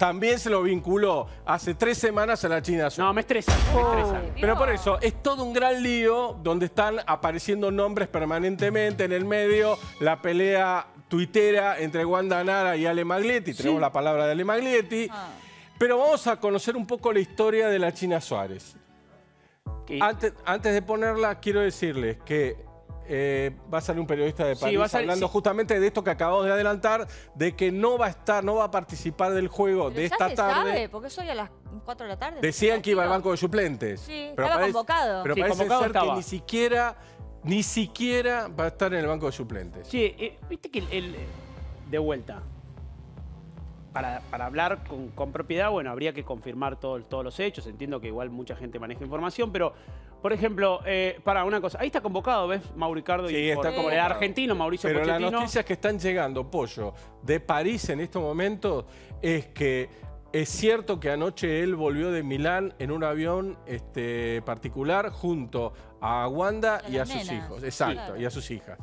Speaker 4: también se lo vinculó hace tres semanas a la China Suárez.
Speaker 1: No, me estresa, me estresa.
Speaker 4: Pero por eso, es todo un gran lío donde están apareciendo nombres permanentemente en el medio, la pelea tuitera entre Wanda Nara y Ale Maglietti, tenemos la palabra de Ale Maglietti, pero vamos a conocer un poco la historia de la China Suárez. Antes de ponerla, quiero decirles que eh, va a salir un periodista de
Speaker 1: Sí,
Speaker 4: París
Speaker 1: va a salir-
Speaker 4: hablando
Speaker 1: sí.
Speaker 4: justamente de esto que acabamos de adelantar, de que no va a estar, no va a participar del juego
Speaker 8: Pero
Speaker 4: de
Speaker 8: ya
Speaker 4: esta
Speaker 8: se
Speaker 4: tarde.
Speaker 8: sabe, porque soy a las 4 de la tarde.
Speaker 4: Decían que iba al banco de suplentes.
Speaker 8: Sí, estaba convocado.
Speaker 4: Pero
Speaker 1: Sí,
Speaker 4: parece
Speaker 1: convocado
Speaker 4: ser que ni siquiera, ni siquiera va a estar en el banco de suplentes.
Speaker 1: Che, eh, viste que el, el- de vuelta, para, para hablar con, con propiedad, bueno, habría que confirmar todo- todos los hechos. Entiendo que igual mucha gente maneja información, pero, por ejemplo, eh, para una cosa, ahí está convocado, ¿ves? Mauricardo
Speaker 4: Sí,
Speaker 1: y
Speaker 4: está
Speaker 1: por- el argentino, Mauricio
Speaker 4: Pero las noticias que están llegando, Pollo, de París en estos momentos, es que es cierto que anoche él volvió de Milán en un avión este, particular junto a Wanda
Speaker 8: Y a
Speaker 4: y a
Speaker 8: las
Speaker 4: sus
Speaker 8: nenas.
Speaker 4: hijos. Exacto,
Speaker 8: Claro.
Speaker 4: y a sus hijas.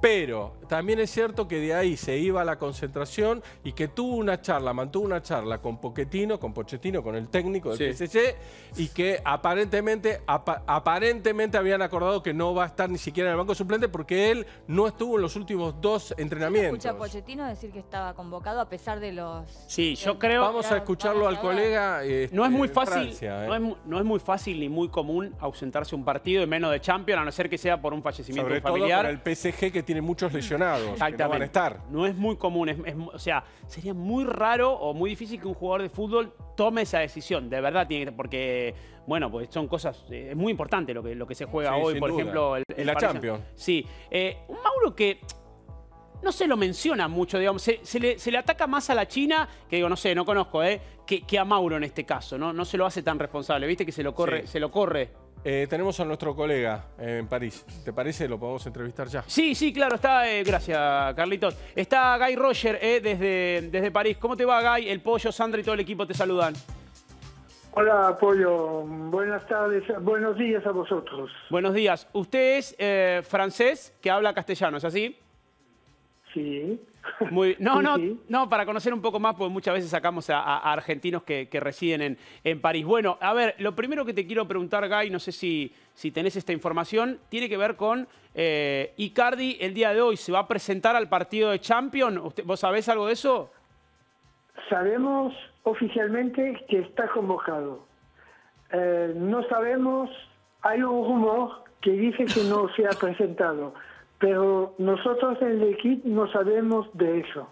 Speaker 4: Pero también es cierto que de ahí se iba a la concentración y que tuvo una charla, mantuvo una charla con Pochettino, con Pochettino, con el técnico del
Speaker 1: Sí.
Speaker 4: PSG, y que aparentemente, apa- aparentemente habían acordado que no va a estar ni siquiera en el banco suplente porque él no estuvo en los últimos dos entrenamientos.
Speaker 8: Escucha a Pochettino decir que estaba convocado a pesar de los.
Speaker 1: Sí, yo creo-
Speaker 4: Vamos a escucharlo al colega. este,
Speaker 1: No es muy
Speaker 4: de
Speaker 1: fácil,
Speaker 4: Francia, ¿eh?
Speaker 1: no, es, no es muy fácil ni muy común ausentarse un partido y menos de Champions, a no ser que sea por un fallecimiento
Speaker 4: Sobre
Speaker 1: un
Speaker 4: todo
Speaker 1: familiar.
Speaker 4: para el PSG que tiene muchos lesionados, que no van a
Speaker 1: Exactamente.
Speaker 4: estar.
Speaker 1: No es muy común. es- es mu- o sea, sería muy raro o muy difícil que un jugador de fútbol tome esa decisión. De verdad tiene que porque, bueno, pues son cosas. eh, es muy importante lo que, lo que se juega
Speaker 4: Sí,
Speaker 1: hoy, por
Speaker 4: duda.
Speaker 1: ejemplo. El,
Speaker 4: la Champions.
Speaker 1: Sí. Eh, un Mauro que. No se lo menciona mucho, digamos. Se, se le, se le ataca más a la China, que digo, no sé, no conozco, ¿eh? Que, que a Mauro en este caso, ¿no? No se lo hace tan responsable. ¿Viste que se lo corre?
Speaker 4: Sí.
Speaker 1: Se lo corre.
Speaker 4: Eh, tenemos a nuestro colega en París. ¿Te parece? Lo podemos entrevistar ya.
Speaker 1: Sí, sí, claro, está. eh, gracias, Carlitos. Está Guy Roger eh, desde, desde París. ¿Cómo te va, Guy? El pollo, Sandra y todo el equipo te saludan.
Speaker 10: Hola, Pollo. Buenas tardes, buenos días a vosotros.
Speaker 1: Buenos días. Usted es eh, francés que habla castellano, ¿es así?
Speaker 10: Sí.
Speaker 1: Muy, <laughs> no, no, no, para conocer un poco más, porque muchas veces sacamos a, argentinos que, que residen en, en París. Bueno, a ver, lo primero que te quiero preguntar, Guy, no sé si, si tenés esta información, tiene que ver con eh, Icardi el día de hoy. ¿Se va a presentar al partido de Champions? ¿Usted- ¿Vos sabés algo de eso?
Speaker 10: Sabemos oficialmente que está convocado. Eh, no sabemos, hay un rumor que dice que no se ha presentado, pero nosotros en el equipo no sabemos de eso.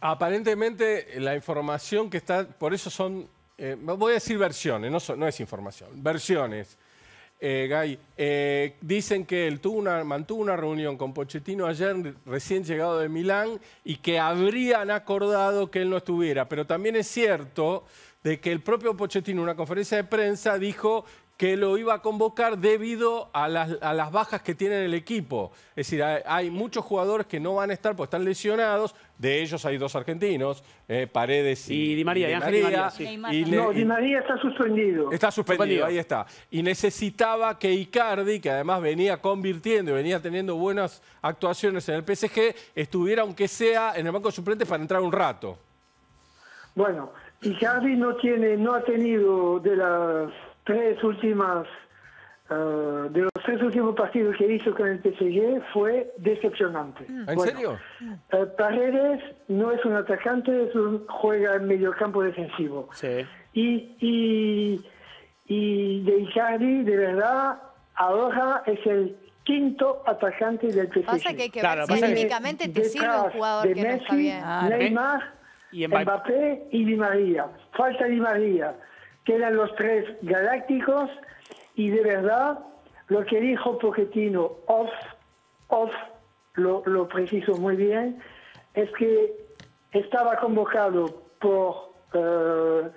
Speaker 4: Aparentemente la información que está, por eso son, eh, voy a decir versiones, no, es información, versiones. Eh, Guy, eh, dicen que él tuvo una, mantuvo una reunión con Pochettino ayer, recién llegado de Milán, y que habrían acordado que él no estuviera. Pero también es cierto de que el propio Pochettino en una conferencia de prensa dijo que lo iba a convocar debido a las, a las bajas que tiene el equipo. Es decir, hay, hay muchos jugadores que no van a estar porque están lesionados. De ellos hay dos argentinos, eh, Paredes y,
Speaker 1: Y Di María, y Di María, sí.
Speaker 8: Neymar
Speaker 4: Y
Speaker 8: también.
Speaker 4: le-
Speaker 10: No,
Speaker 4: y-
Speaker 10: Di María está suspendido.
Speaker 4: Está suspendido,
Speaker 1: Suspendido.
Speaker 4: ahí está. Y necesitaba que Icardi, que además venía convirtiendo y venía teniendo buenas actuaciones en el PSG, estuviera aunque sea en el banco de suplentes para entrar un rato.
Speaker 10: Bueno, Icardi no tiene, no ha tenido de las tres últimas, eh, de los tres últimos partidos que hizo con el PSG fue decepcionante.
Speaker 4: ¿En
Speaker 10: Bueno,
Speaker 4: serio?
Speaker 10: eh, Paredes no es un atacante, es un, juega en mediocampo defensivo.
Speaker 1: Sí.
Speaker 10: Y, y, y de Icardi, de verdad, ahora es el quinto atacante del PSG.
Speaker 6: Pasa que hay que
Speaker 1: Claro,
Speaker 6: ver si anímicamente te sirve un jugador
Speaker 10: de
Speaker 6: que no está
Speaker 10: Messi,
Speaker 6: bien.
Speaker 8: Ah,
Speaker 10: Neymar,
Speaker 1: Y Mbappé.
Speaker 10: Mbappé y Di María. Falta Di María. Quedan los tres galácticos y de verdad lo que dijo Pochettino off, off, lo, lo preciso muy bien, es que estaba convocado por eh,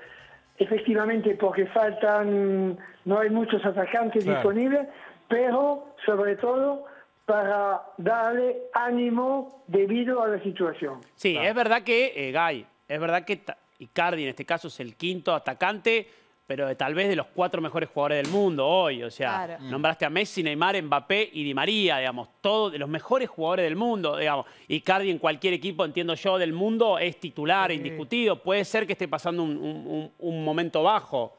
Speaker 10: efectivamente porque faltan, no hay muchos atacantes
Speaker 4: Claro.
Speaker 10: disponibles, pero sobre todo para darle ánimo debido a la situación.
Speaker 1: Sí, es verdad que, eh, Guy, es verdad que Icardi en este caso es el quinto atacante, pero de- tal vez de los cuatro mejores jugadores del mundo hoy. O sea,
Speaker 6: Claro.
Speaker 1: nombraste a Messi, Neymar, Mbappé y Di María, digamos, todos de los mejores jugadores del mundo, digamos. Icardi en cualquier equipo, entiendo yo, del mundo es titular, indiscutido. Puede ser que esté pasando un, un- un- un momento bajo.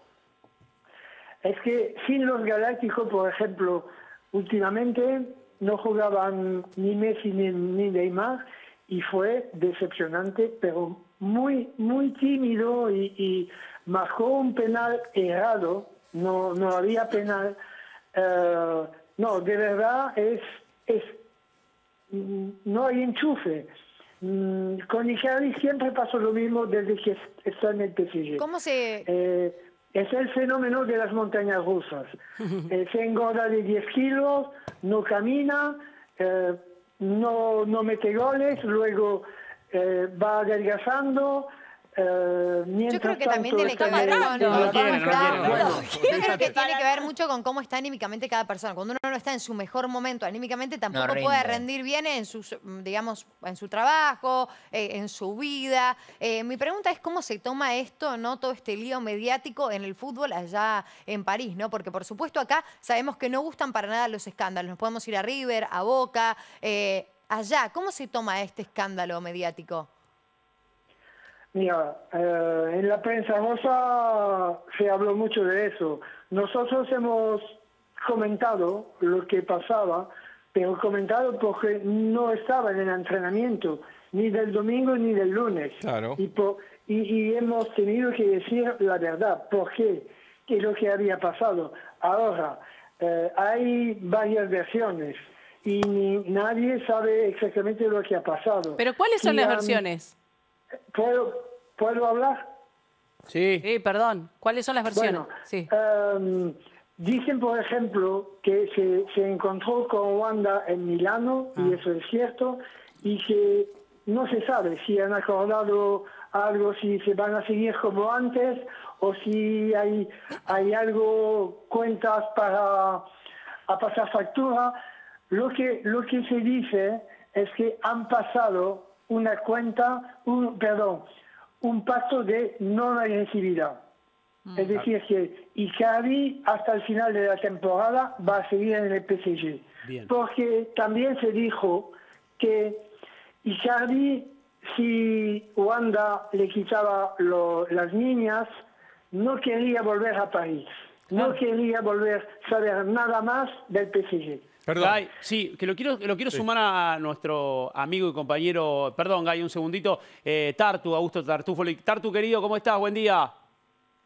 Speaker 10: Es que sin los Galácticos, por ejemplo, últimamente no jugaban ni Messi ni, ni Neymar y fue decepcionante, pero muy, muy tímido y, y marcó un penal errado, no, no había penal. Eh, no, de verdad es, es mm, no hay enchufe. Mm, Con Icardi siempre pasó lo mismo desde que está en el PSG.
Speaker 6: ¿Cómo se,
Speaker 10: Eh, es el fenómeno de las montañas rusas. <laughs> Eh, se engorda de 10 kilos, no camina, eh, no, no mete goles, luego eh, va adelgazando. eh,
Speaker 6: Yo creo que también tiene que
Speaker 10: está
Speaker 6: ver con...
Speaker 1: No
Speaker 6: que tiene que ver mucho con cómo está anímicamente cada persona. Cuando uno no está en su mejor momento anímicamente, tampoco puede rendir bien en su, digamos, en su trabajo, eh, en su vida. Eh, mi pregunta es cómo se toma esto, ¿no? Todo este lío mediático en el fútbol allá en París, ¿no? Porque por supuesto acá sabemos que no gustan para nada los escándalos. Nos podemos ir a River, a Boca. eh, allá, ¿cómo se toma este escándalo mediático?
Speaker 10: Mira, eh, en la prensa rosa se habló mucho de eso. Nosotros hemos comentado lo que pasaba, pero comentado porque no estaba en el entrenamiento, ni del domingo ni del lunes.
Speaker 4: Claro.
Speaker 10: Y, po- y, y hemos tenido que decir la verdad, por qué, qué es lo que había pasado. Ahora, eh, hay varias versiones y ni- nadie sabe exactamente lo que ha pasado.
Speaker 2: Pero ¿cuáles son
Speaker 10: Y,
Speaker 2: las versiones?
Speaker 10: ¿Puedo, ¿Puedo hablar?
Speaker 1: Sí.
Speaker 2: Sí, perdón. ¿Cuáles son las versiones?
Speaker 10: Bueno,
Speaker 2: sí.
Speaker 10: em, dicen, por ejemplo, que se, se encontró con Wanda en Milano, y eso es cierto, y que no se sabe si han acordado algo, si se van a seguir como antes, o si hay, hay algo, cuentas para a pasar factura. Lo que, lo que se dice es que han pasado una cuenta, un, perdón, un pacto de no agresividad. Es decir, que Icardi hasta el final de la temporada va a seguir en el PSG.
Speaker 1: Bien.
Speaker 10: Porque también se dijo que Icardi, si Wanda le quitaba lo- las niñas, no quería volver a París. No quería volver a saber nada más del PSG.
Speaker 4: Perdón.
Speaker 1: Guy, sí, que lo quiero, lo quiero sumar a nuestro amigo y compañero, perdón, Guy, un segundito, eh, Tartu, Augusto Tartufoli. Tartu, querido, ¿cómo estás? Buen día.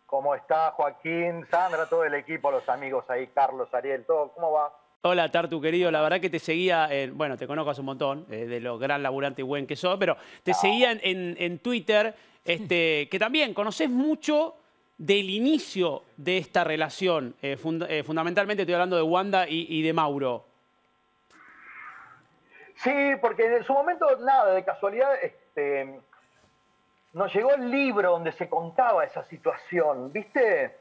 Speaker 11: ¿Cómo está Joaquín, Sandra, todo el equipo, los amigos ahí, Carlos, Ariel, todo? ¿Cómo va?
Speaker 1: Hola, Tartu, querido. La verdad que te seguía, en- bueno, te conozco hace un montón, eh, de lo gran laburante y buen que sos, pero te seguía en, en- en Twitter, este, <laughs> que también conoces mucho del inicio de esta relación. eh, funda- eh, fundamentalmente estoy hablando de Wanda y, y de Mauro.
Speaker 11: Sí, porque en su momento, nada, de casualidad, este, nos llegó el libro donde se contaba esa situación, ¿viste?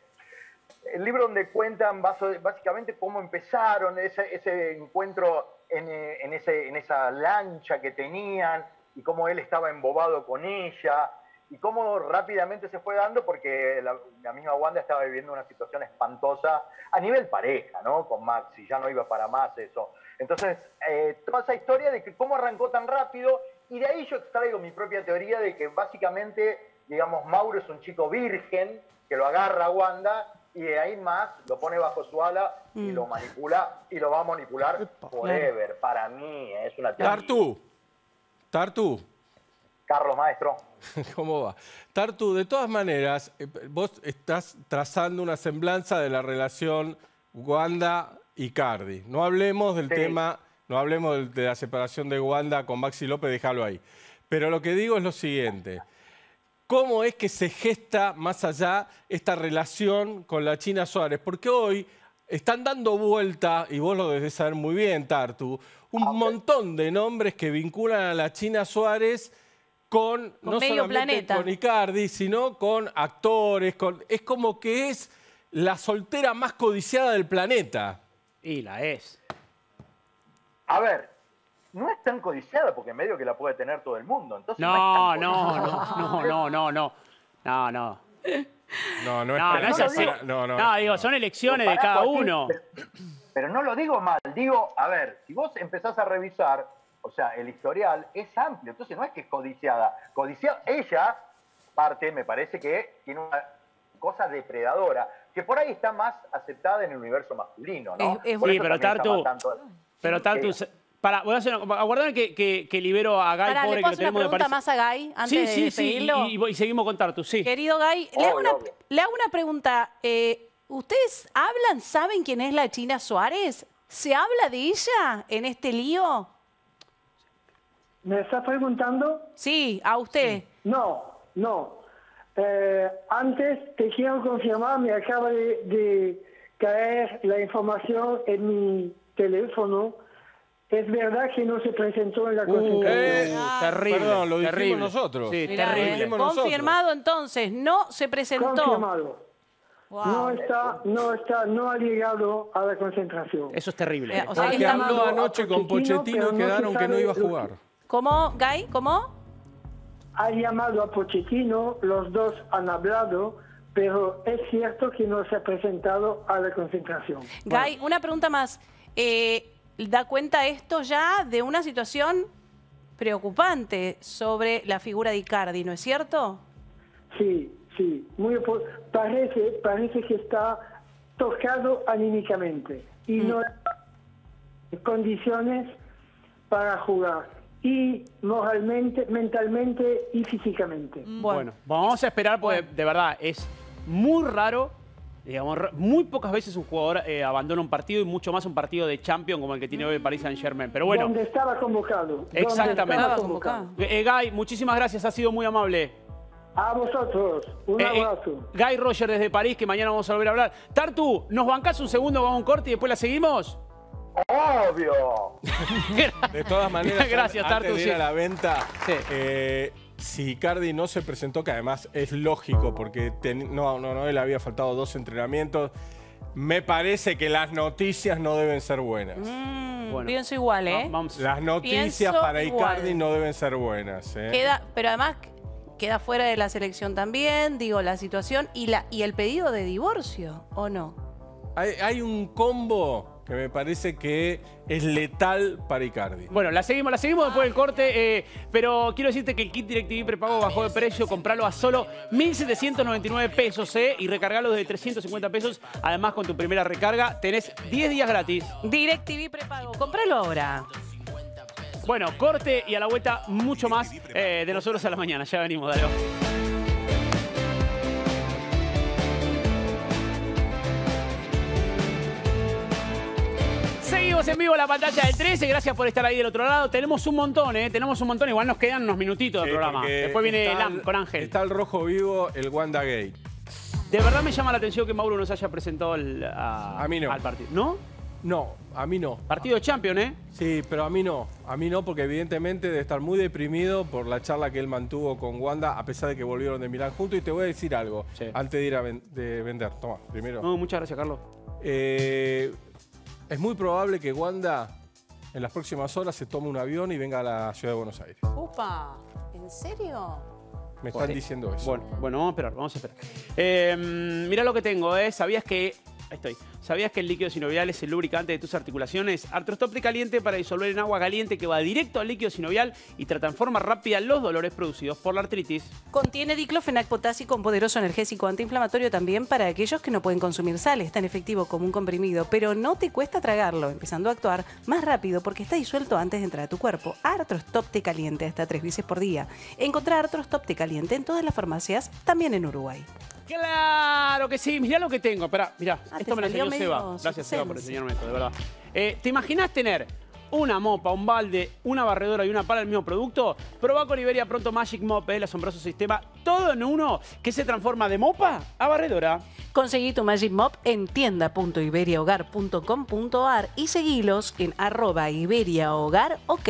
Speaker 11: El libro donde cuentan básicamente cómo empezaron ese, ese encuentro en, eh, en ese, en esa lancha que tenían y cómo él estaba embobado con ella y cómo rápidamente se fue dando porque la, la misma Wanda estaba viviendo una situación espantosa a nivel pareja, ¿no? Con Maxi, ya no iba para más eso. Entonces, eh, toda esa historia de que cómo arrancó tan rápido y de ahí yo extraigo mi propia teoría de que básicamente, digamos, Mauro es un chico virgen que lo agarra a Wanda y de ahí más lo pone bajo su ala y lo manipula y lo va a manipular forever. Para mí es una teoría.
Speaker 4: Tartu. Tartu.
Speaker 11: Carlos Maestro. <laughs>
Speaker 4: ¿Cómo va? Tartu, de todas maneras, eh, vos estás trazando una semblanza de la relación Wanda y Cardi. No hablemos del
Speaker 11: Sí.
Speaker 4: tema, no hablemos de la separación de Wanda con Maxi López, déjalo ahí. Pero lo que digo es lo siguiente. ¿Cómo es que se gesta más allá esta relación con la China Suárez? Porque hoy están dando vuelta, y vos lo debes saber muy bien, Tartu, un
Speaker 11: Ah,
Speaker 4: montón de nombres que vinculan a la China Suárez con,
Speaker 2: Con
Speaker 4: no
Speaker 2: medio
Speaker 4: solamente
Speaker 2: planeta.
Speaker 4: con Icardi, sino con actores. Con, es como que es la soltera más codiciada del planeta.
Speaker 1: Y la es.
Speaker 11: A ver, no es tan codiciada porque medio que la puede tener todo el mundo. Entonces no,
Speaker 1: No,
Speaker 11: es tan
Speaker 1: no, no, no, no, no. No, no.
Speaker 4: No, no es
Speaker 1: No, no es así.
Speaker 11: digo.
Speaker 4: No, no.
Speaker 1: No, digo, son elecciones de cada uno.
Speaker 11: Pero, pero no lo digo mal, digo, a ver, si vos empezás a revisar, o sea, el historial es amplio, entonces no es que es codiciada. Codiciada, ella, parte, me parece que tiene una cosa depredadora, que por ahí está más aceptada en el universo masculino, ¿no?
Speaker 2: Es- es-
Speaker 1: Sí, pero Tartu,
Speaker 11: tanto-
Speaker 1: Pero Tartu, para, voy a hacer una- aguardame que, que, que libero a Guy,
Speaker 2: Pará,
Speaker 1: pobre,
Speaker 2: ¿le
Speaker 1: que
Speaker 2: puedo
Speaker 1: lo
Speaker 2: hacer una
Speaker 1: tenemos de
Speaker 2: pregunta más a Guy antes
Speaker 1: Sí,
Speaker 2: de
Speaker 1: sí, sí, y, y- y seguimos con Tartu, sí.
Speaker 2: Querido Guy, hago, una, le hago una pregunta. Eh, ¿Ustedes hablan, saben quién es la China Suárez? ¿Se habla de ella en este lío?
Speaker 10: ¿Me está preguntando?
Speaker 2: Sí, a usted.
Speaker 10: No, no. Eh, antes te quiero confirmar, me acaba de, de caer la información en mi teléfono. Es verdad que no se presentó en la
Speaker 1: Uh,
Speaker 10: concentración.
Speaker 4: Eh,
Speaker 1: terrible.
Speaker 4: Perdón, lo dijimos
Speaker 1: terrible.
Speaker 4: nosotros.
Speaker 1: Sí,
Speaker 2: Mirá,
Speaker 1: terrible.
Speaker 2: eh,
Speaker 4: Dijimos nosotros.
Speaker 2: confirmado entonces, no se presentó.
Speaker 10: Confirmado.
Speaker 8: Wow.
Speaker 10: No está, no está, no ha llegado a la concentración.
Speaker 1: Eso es terrible.
Speaker 2: Eh, o sea,
Speaker 10: Ha
Speaker 2: que
Speaker 4: Que
Speaker 2: está-
Speaker 10: llamado
Speaker 4: habló anoche con
Speaker 10: Pochettino, no
Speaker 4: quedaron que no iba a
Speaker 10: lo-
Speaker 4: jugar.
Speaker 2: ¿Cómo, Guy? ¿Cómo?
Speaker 10: Ha llamado a Pochettino, los dos han hablado, pero es cierto que no se ha presentado a la concentración.
Speaker 2: Guy, una pregunta más. Eh, ¿Da cuenta esto ya de una situación preocupante sobre la figura de Icardi, ¿no es cierto?
Speaker 10: Sí, sí, muy parece, parece que está tocado anímicamente y no hay condiciones para jugar y moralmente, mentalmente y físicamente.
Speaker 1: Bueno, vamos a esperar porque de verdad es muy raro. Digamos, muy pocas veces un jugador eh, abandona un partido y mucho más un partido de Champions como el que tiene hoy el Paris Saint Germain. Pero bueno,
Speaker 10: Donde estaba convocado.
Speaker 1: Exactamente.
Speaker 10: estaba
Speaker 2: Estaba
Speaker 10: convocado.
Speaker 2: convocado.
Speaker 1: eh, Guy, muchísimas gracias, ha sido muy amable.
Speaker 10: A vosotros, un
Speaker 1: Eh, eh,
Speaker 10: abrazo.
Speaker 1: Guy Roger desde París, que mañana vamos a volver a hablar. Tartu, ¿nos bancás un segundo, vamos a un corte y después la seguimos?
Speaker 11: Obvio. <laughs>
Speaker 4: De todas maneras, <laughs>
Speaker 1: Gracias,
Speaker 4: antes
Speaker 1: Tartu,
Speaker 4: de ir
Speaker 1: sí.
Speaker 4: a la venta,
Speaker 1: Sí.
Speaker 4: eh, si Icardi no se presentó, que además es lógico, porque ten- no, no, no, él había faltado dos entrenamientos, me parece que las noticias no deben ser buenas.
Speaker 2: Mm,
Speaker 1: Bueno.
Speaker 2: Pienso igual, ¿eh?
Speaker 1: Vamos.
Speaker 4: Las noticias
Speaker 2: Pienso
Speaker 4: para Icardi
Speaker 2: igual.
Speaker 4: no deben ser buenas. ¿eh?
Speaker 2: Queda, pero además queda fuera de la selección también, digo, la situación y, la, y el pedido de divorcio, ¿o no?
Speaker 4: Hay, hay un combo que me parece que es letal para Icardi.
Speaker 1: Bueno, la seguimos, la seguimos después del corte, eh, pero quiero decirte que el kit DirecTV prepago bajó de precio, compralo a solo 1.799 pesos eh, y recargalo desde 350 pesos. Además, con tu primera recarga tenés 10 días gratis.
Speaker 2: DirecTV prepago. Cómpralo ahora.
Speaker 1: Bueno, corte y a la vuelta mucho más eh, de nosotros a la mañana. Ya venimos, dale. Seguimos en vivo la pantalla del 13. Gracias por estar ahí del otro lado. Tenemos un montón, ¿eh? Tenemos un montón. Igual nos quedan unos minutitos de
Speaker 4: Sí,
Speaker 1: programa. Después viene Lam
Speaker 4: el-
Speaker 1: con Ángel.
Speaker 4: Está el rojo vivo, el Wanda Gay.
Speaker 1: De verdad me llama la atención que Mauro nos haya presentado al, a-
Speaker 4: A mí no.
Speaker 1: al partido. ¿No?
Speaker 4: No, a mí no.
Speaker 1: Partido de Champion, ¿eh?
Speaker 4: Sí, pero a mí no. A mí no, porque evidentemente debe estar muy deprimido por la charla que él mantuvo con Wanda, a pesar de que volvieron de Milán juntos. Y te voy a decir algo,
Speaker 1: Sí.
Speaker 4: antes de ir a ven- de vender. Toma, primero.
Speaker 1: No, muchas gracias, Carlos.
Speaker 4: Eh, es muy probable que Wanda en las próximas horas se tome un avión y venga a la ciudad de Buenos Aires.
Speaker 2: Upa, ¿en serio?
Speaker 4: Me están diciendo eso.
Speaker 1: Bueno, bueno, vamos a esperar, vamos a esperar. Eh, mira lo que tengo, ¿eh? ¿Sabías que... Ahí estoy. ¿Sabías que el líquido sinovial es el lubricante de tus articulaciones? Artrostop caliente para disolver en agua caliente que va directo al líquido sinovial y trata en forma rápida los dolores producidos por la artritis.
Speaker 2: Contiene diclofenac potásico, un poderoso energésico antiinflamatorio también para aquellos que no pueden consumir sal. Es tan efectivo como un comprimido, pero no te cuesta tragarlo, empezando a actuar más rápido porque está disuelto antes de entrar a tu cuerpo. Artrostop te caliente hasta tres veces por día. Encontrar Artrostop te caliente en todas las farmacias, también en Uruguay.
Speaker 1: Claro que sí, mirá lo que tengo. Espera, mirá,
Speaker 2: Ah,
Speaker 1: esto me lo enseñó Seba. Gracias, Seba, por enseñarme esto, de verdad. Eh, ¿Te imaginas tener una mopa, un balde, una barredora y una pala del mismo producto? Probá con Iberia Pronto Magic Mop, el asombroso sistema, todo en uno, que se transforma de mopa a barredora.
Speaker 2: Conseguí tu Magic Mop en tienda.iberiahogar.com.ar y seguilos en arroba iberiahogar, ok.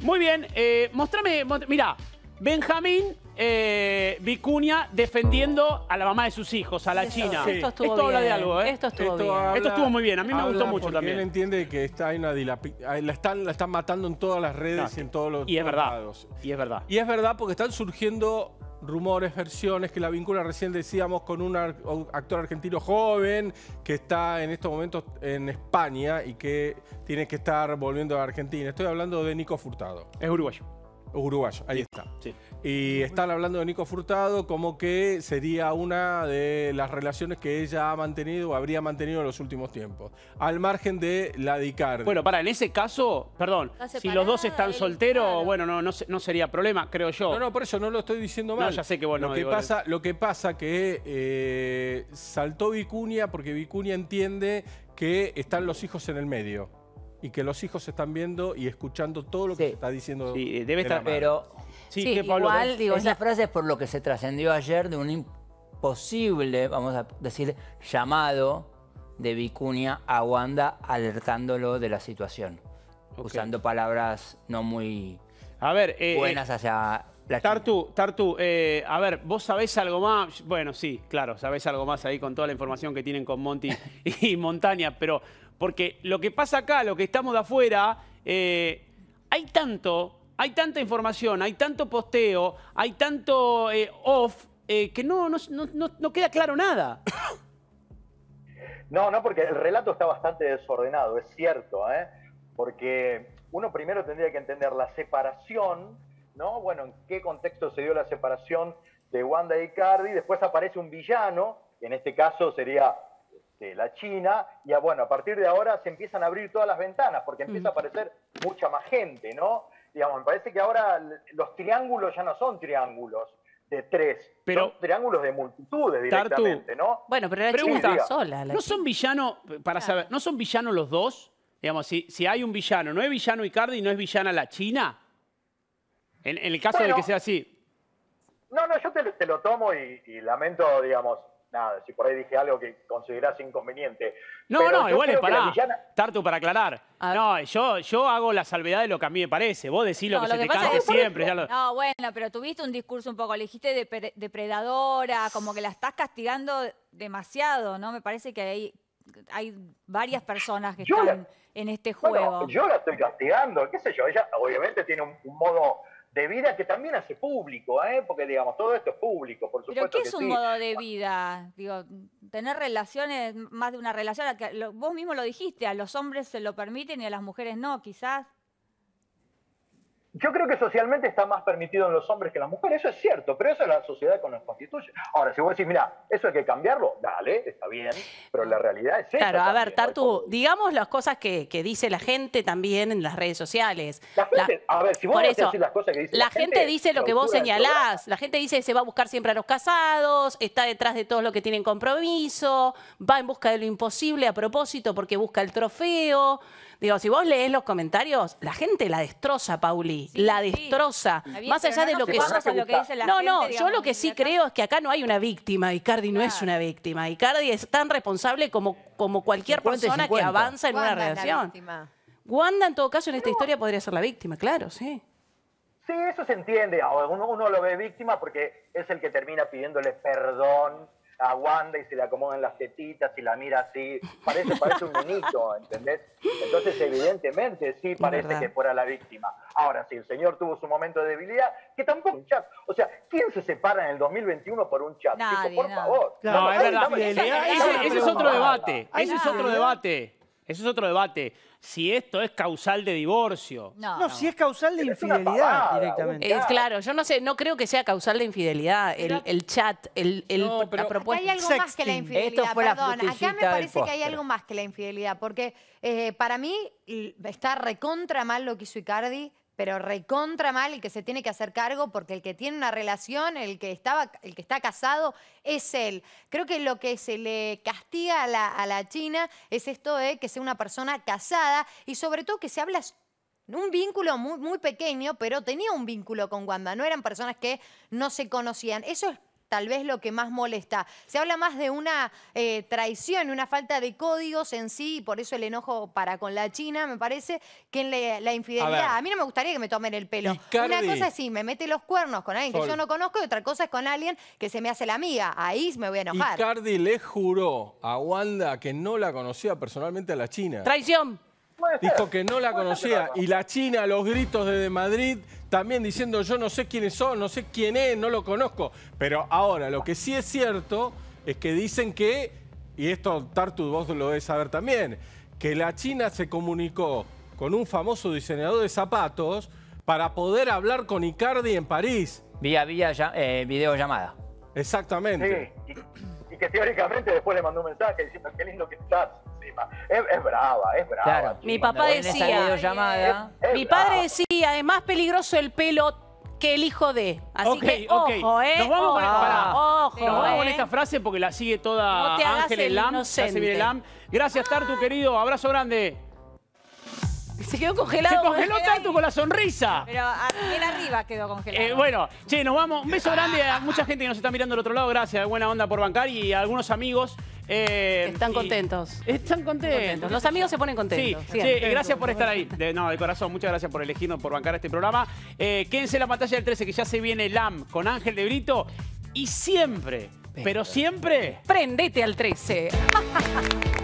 Speaker 1: Muy bien, eh, mostrame, mira, Benjamín eh, Vicuña defendiendo a la mamá de sus hijos, a la China.
Speaker 2: Esto estuvo
Speaker 1: habla de
Speaker 2: bien,
Speaker 1: algo, ¿eh?
Speaker 2: esto estuvo bien.
Speaker 4: habla-
Speaker 1: Esto estuvo muy bien, a mí me gustó mucho también.
Speaker 4: Él entiende que está una dilapi- la están, la están matando en todas las redes
Speaker 1: Claro.
Speaker 4: y en todos los
Speaker 1: Y es verdad,
Speaker 4: lados.
Speaker 1: y es verdad.
Speaker 4: Y es verdad porque están surgiendo rumores, versiones que la vincula recién decíamos con un actor argentino joven que está en estos momentos en España y que tiene que estar volviendo a Argentina. Estoy hablando de Nico Furtado.
Speaker 1: Es uruguayo.
Speaker 4: Uruguayo, ahí está.
Speaker 1: Sí.
Speaker 4: Y están hablando de Nico Furtado como que sería una de las relaciones que ella ha mantenido o habría mantenido en los últimos tiempos. Al margen de la de Icardi.
Speaker 1: Bueno, para, en ese caso, perdón, si los dos están solteros,
Speaker 8: claro.
Speaker 1: bueno, no, no, se- no sería problema, creo yo.
Speaker 4: No, no, por eso no lo estoy diciendo
Speaker 1: No,
Speaker 4: mal.
Speaker 1: ya sé que vos no,
Speaker 4: lo que
Speaker 1: digo,
Speaker 4: pasa, Lo que pasa que eh, saltó Vicuña porque Vicuña entiende que están los hijos en el medio. Y que los hijos están viendo y escuchando todo lo que
Speaker 7: Sí.
Speaker 4: se está diciendo.
Speaker 1: Sí, debe estar-.
Speaker 7: Pero
Speaker 1: Sí,
Speaker 2: Sí,
Speaker 1: que Pablo,
Speaker 2: igual, digo,
Speaker 7: esa frase es por lo que se trascendió ayer de un imposible, vamos a decir, llamado de Vicuña a Wanda alertándolo de la situación. Usando palabras no muy
Speaker 1: A ver, eh,
Speaker 7: buenas
Speaker 1: eh,
Speaker 7: hacia la China.
Speaker 1: Tartu, Tartu, eh, a ver, ¿vos sabés algo más? Bueno, sí, claro, sabés algo más ahí con toda la información que tienen con Monty <laughs> y Montaña, pero porque lo que pasa acá, lo que estamos de afuera, eh, hay tanto, hay tanta información, hay tanto posteo, hay tanto eh, off, eh, que no, no, no- no- queda claro nada.
Speaker 11: No, no, porque el relato está bastante desordenado, es cierto, ¿eh? Porque uno primero tendría que entender la separación, ¿no? Bueno, en qué contexto se dio la separación de Wanda y Icardi, después aparece un villano, en este caso sería este, la China, y ah, bueno, a partir de ahora se empiezan a abrir todas las ventanas, porque empieza a aparecer mucha más gente, ¿no? Digamos, me parece que ahora los triángulos ya no son triángulos de tres,
Speaker 1: Pero-
Speaker 11: son triángulos de multitudes
Speaker 1: Tartu,
Speaker 11: directamente, ¿no?
Speaker 2: Bueno, pero la
Speaker 1: Pregunta.
Speaker 2: China sola. la
Speaker 1: ¿No son villanos, para saber, no son villanos los dos? Digamos, si, si hay un villano, ¿no es villano Icardi y no es villana la China? En, en el caso de
Speaker 11: Bueno.
Speaker 1: que sea así.
Speaker 11: No, no, yo te, te lo tomo y, y lamento, digamos, nada, si por ahí dije algo que considerás inconveniente.
Speaker 1: No,
Speaker 11: Pero
Speaker 1: no, igual es para.
Speaker 11: villana-
Speaker 1: Tartu, para aclarar. No, yo, yo hago la salvedad de lo que a mí me parece. Vos decís lo
Speaker 8: No,
Speaker 1: que
Speaker 8: lo
Speaker 1: se
Speaker 8: que
Speaker 1: te
Speaker 8: pasa
Speaker 1: cante
Speaker 8: es que-
Speaker 1: siempre. ya lo-
Speaker 8: No, bueno, pero tuviste un discurso un poco, le dijiste depre- depredadora, como que la estás castigando demasiado, ¿no? Me parece que hay, hay varias personas que
Speaker 11: Yo la-
Speaker 8: están en este
Speaker 11: Bueno,
Speaker 8: juego.
Speaker 11: yo la estoy castigando, qué sé yo, ella obviamente tiene un, un modo de vida que también hace público, ¿eh? porque digamos, todo esto es público, por supuesto.
Speaker 8: ¿Pero qué
Speaker 11: que
Speaker 8: es un
Speaker 11: sí.
Speaker 8: modo de vida? Digo, tener relaciones, más de una relación, vos mismo lo dijiste, a los hombres se lo permiten y a las mujeres no, quizás.
Speaker 11: Yo creo que socialmente está más permitido en los hombres que en las mujeres, eso es cierto, pero eso es la sociedad que nos constituye. Ahora, si vos decís, mira, eso hay que cambiarlo, dale, está bien, pero la realidad es esa.
Speaker 2: Claro, a ver. Tartu, digamos las cosas que, que dice la gente también en las redes sociales.
Speaker 11: La gente- a ver, si vos
Speaker 2: eso,
Speaker 11: decir las cosas que dice
Speaker 2: la,
Speaker 11: la
Speaker 2: gente,
Speaker 11: gente,
Speaker 2: dice lo que vos señalás. La gente dice se va a buscar siempre a los casados, está detrás de todos los que tienen compromiso, va en busca de lo imposible a propósito porque busca el trofeo. Digo, si vos lees los comentarios, la gente la destroza, Pauli.
Speaker 8: Sí,
Speaker 2: la destroza. Más allá
Speaker 8: no
Speaker 2: de lo que
Speaker 8: lo dice la
Speaker 2: No, no,
Speaker 8: gente,
Speaker 2: yo
Speaker 8: digamos,
Speaker 2: lo que sí
Speaker 8: acá.
Speaker 2: creo es que acá no hay una víctima. Icardi no es
Speaker 8: Claro.
Speaker 2: una víctima. Icardi es tan responsable como, como cualquier
Speaker 7: 50 y
Speaker 2: persona que
Speaker 7: 50.
Speaker 2: avanza en una
Speaker 6: Wanda es la
Speaker 2: relación.
Speaker 6: víctima.
Speaker 2: Wanda, en todo caso, en esta historia podría ser la víctima, claro, sí.
Speaker 11: Sí, eso se entiende. Uno, uno lo ve víctima porque es el que termina pidiéndole perdón a Wanda y se le acomodan las tetitas y la mira así. Parece, parece un nenito, ¿entendés? Entonces, evidentemente, sí parece
Speaker 2: verdad.
Speaker 11: que fuera la víctima. Ahora, si el señor tuvo su momento de debilidad, que tampoco un chat. O sea, ¿quién se separa en el 2021 por un chat?
Speaker 8: Nadie,
Speaker 11: Chicos, por
Speaker 8: no.
Speaker 11: favor.
Speaker 3: Claro,
Speaker 1: No, es verdad. Ese, es otro debate. Ese es otro debate. Ese es otro debate. Si esto es causal de divorcio.
Speaker 8: No,
Speaker 3: No, si es causal de infidelidad directamente.
Speaker 11: Claro.
Speaker 2: Es claro, yo no sé, no creo que sea causal de infidelidad el, el chat, el, el-
Speaker 4: No, pero-
Speaker 2: la
Speaker 6: Acá
Speaker 2: propuesta.
Speaker 6: hay algo más que la infidelidad,
Speaker 7: Esto fue la
Speaker 6: perdón. Acá me parece que hay algo más que la infidelidad, porque eh, para mí está recontra mal lo que hizo Icardi, pero recontra mal el que se tiene que hacer cargo, porque el que tiene una relación, el que, estaba, el que está casado, es él. Creo que lo que se le castiga a la, a la China es esto de que sea una persona casada y sobre todo que se habla un vínculo muy, muy pequeño, pero tenía un vínculo con Wanda. No eran personas que no se conocían. Eso es tal vez lo que más molesta. Se habla más de una eh, traición, una falta de códigos en sí, y por eso el enojo para con la China, me parece, que en la, la infidelidad.
Speaker 4: ver.
Speaker 6: A, mí no me gustaría que me tomen el pelo.
Speaker 4: Icardi-
Speaker 6: Una cosa es si me mete los cuernos con alguien que
Speaker 4: Sol.
Speaker 6: yo no conozco y otra cosa es con alguien que se me hace la amiga. Ahí me voy a enojar.
Speaker 4: Icardi le juró a Wanda que no la conocía personalmente a la China.
Speaker 2: Traición.
Speaker 4: Dijo que no la conocía.
Speaker 11: no.
Speaker 4: Y la China, los gritos desde Madrid, también diciendo yo no sé quiénes son, no sé quién es, no lo conozco. Pero ahora, lo que sí es cierto es que dicen que, y esto Tartu vos lo debes saber también, que la China se comunicó con un famoso diseñador de zapatos para poder hablar con Icardi en París.
Speaker 7: Vía, vía ya- eh, videollamada.
Speaker 4: Exactamente.
Speaker 11: Sí, y, y que teóricamente después le mandó un mensaje diciendo qué lindo que estás encima. Es, es brava, es brava.
Speaker 7: Claro.
Speaker 2: Mi papá decía-
Speaker 7: videollamada,
Speaker 11: Es
Speaker 2: Mi
Speaker 11: brava.
Speaker 2: padre decía, es más peligroso el pelo que el hijo de. Así que, ojo, ¿eh?
Speaker 1: Nos vamos con-
Speaker 2: ojo,
Speaker 1: pará.
Speaker 2: ojo,
Speaker 1: Nos vamos con esta frase porque la sigue toda
Speaker 2: No.
Speaker 1: Ángel Elam. Gracias, Tartu, querido. Abrazo grande.
Speaker 2: Se quedó
Speaker 1: Se
Speaker 2: congelado.
Speaker 1: congeló
Speaker 2: ¿eh?
Speaker 1: Tartu con la sonrisa.
Speaker 8: Pero bien arriba quedó congelado.
Speaker 1: Eh, bueno, che, nos vamos. Un beso grande a mucha gente que nos está mirando del otro lado. Gracias, buena onda por bancar y a algunos amigos. eh,
Speaker 2: Están contentos.
Speaker 1: Están contentos.
Speaker 2: Contentos. Los amigos se ponen
Speaker 1: Sí,
Speaker 2: contentos.
Speaker 1: sí,
Speaker 2: siempre.
Speaker 1: gracias por estar ahí. De, no, de corazón, muchas gracias por elegirnos, por bancar este programa. Eh, quédense en la pantalla del 13, que ya se viene LAM con Ángel de Brito. Y siempre, pero siempre,
Speaker 2: Prendete al 13. <laughs>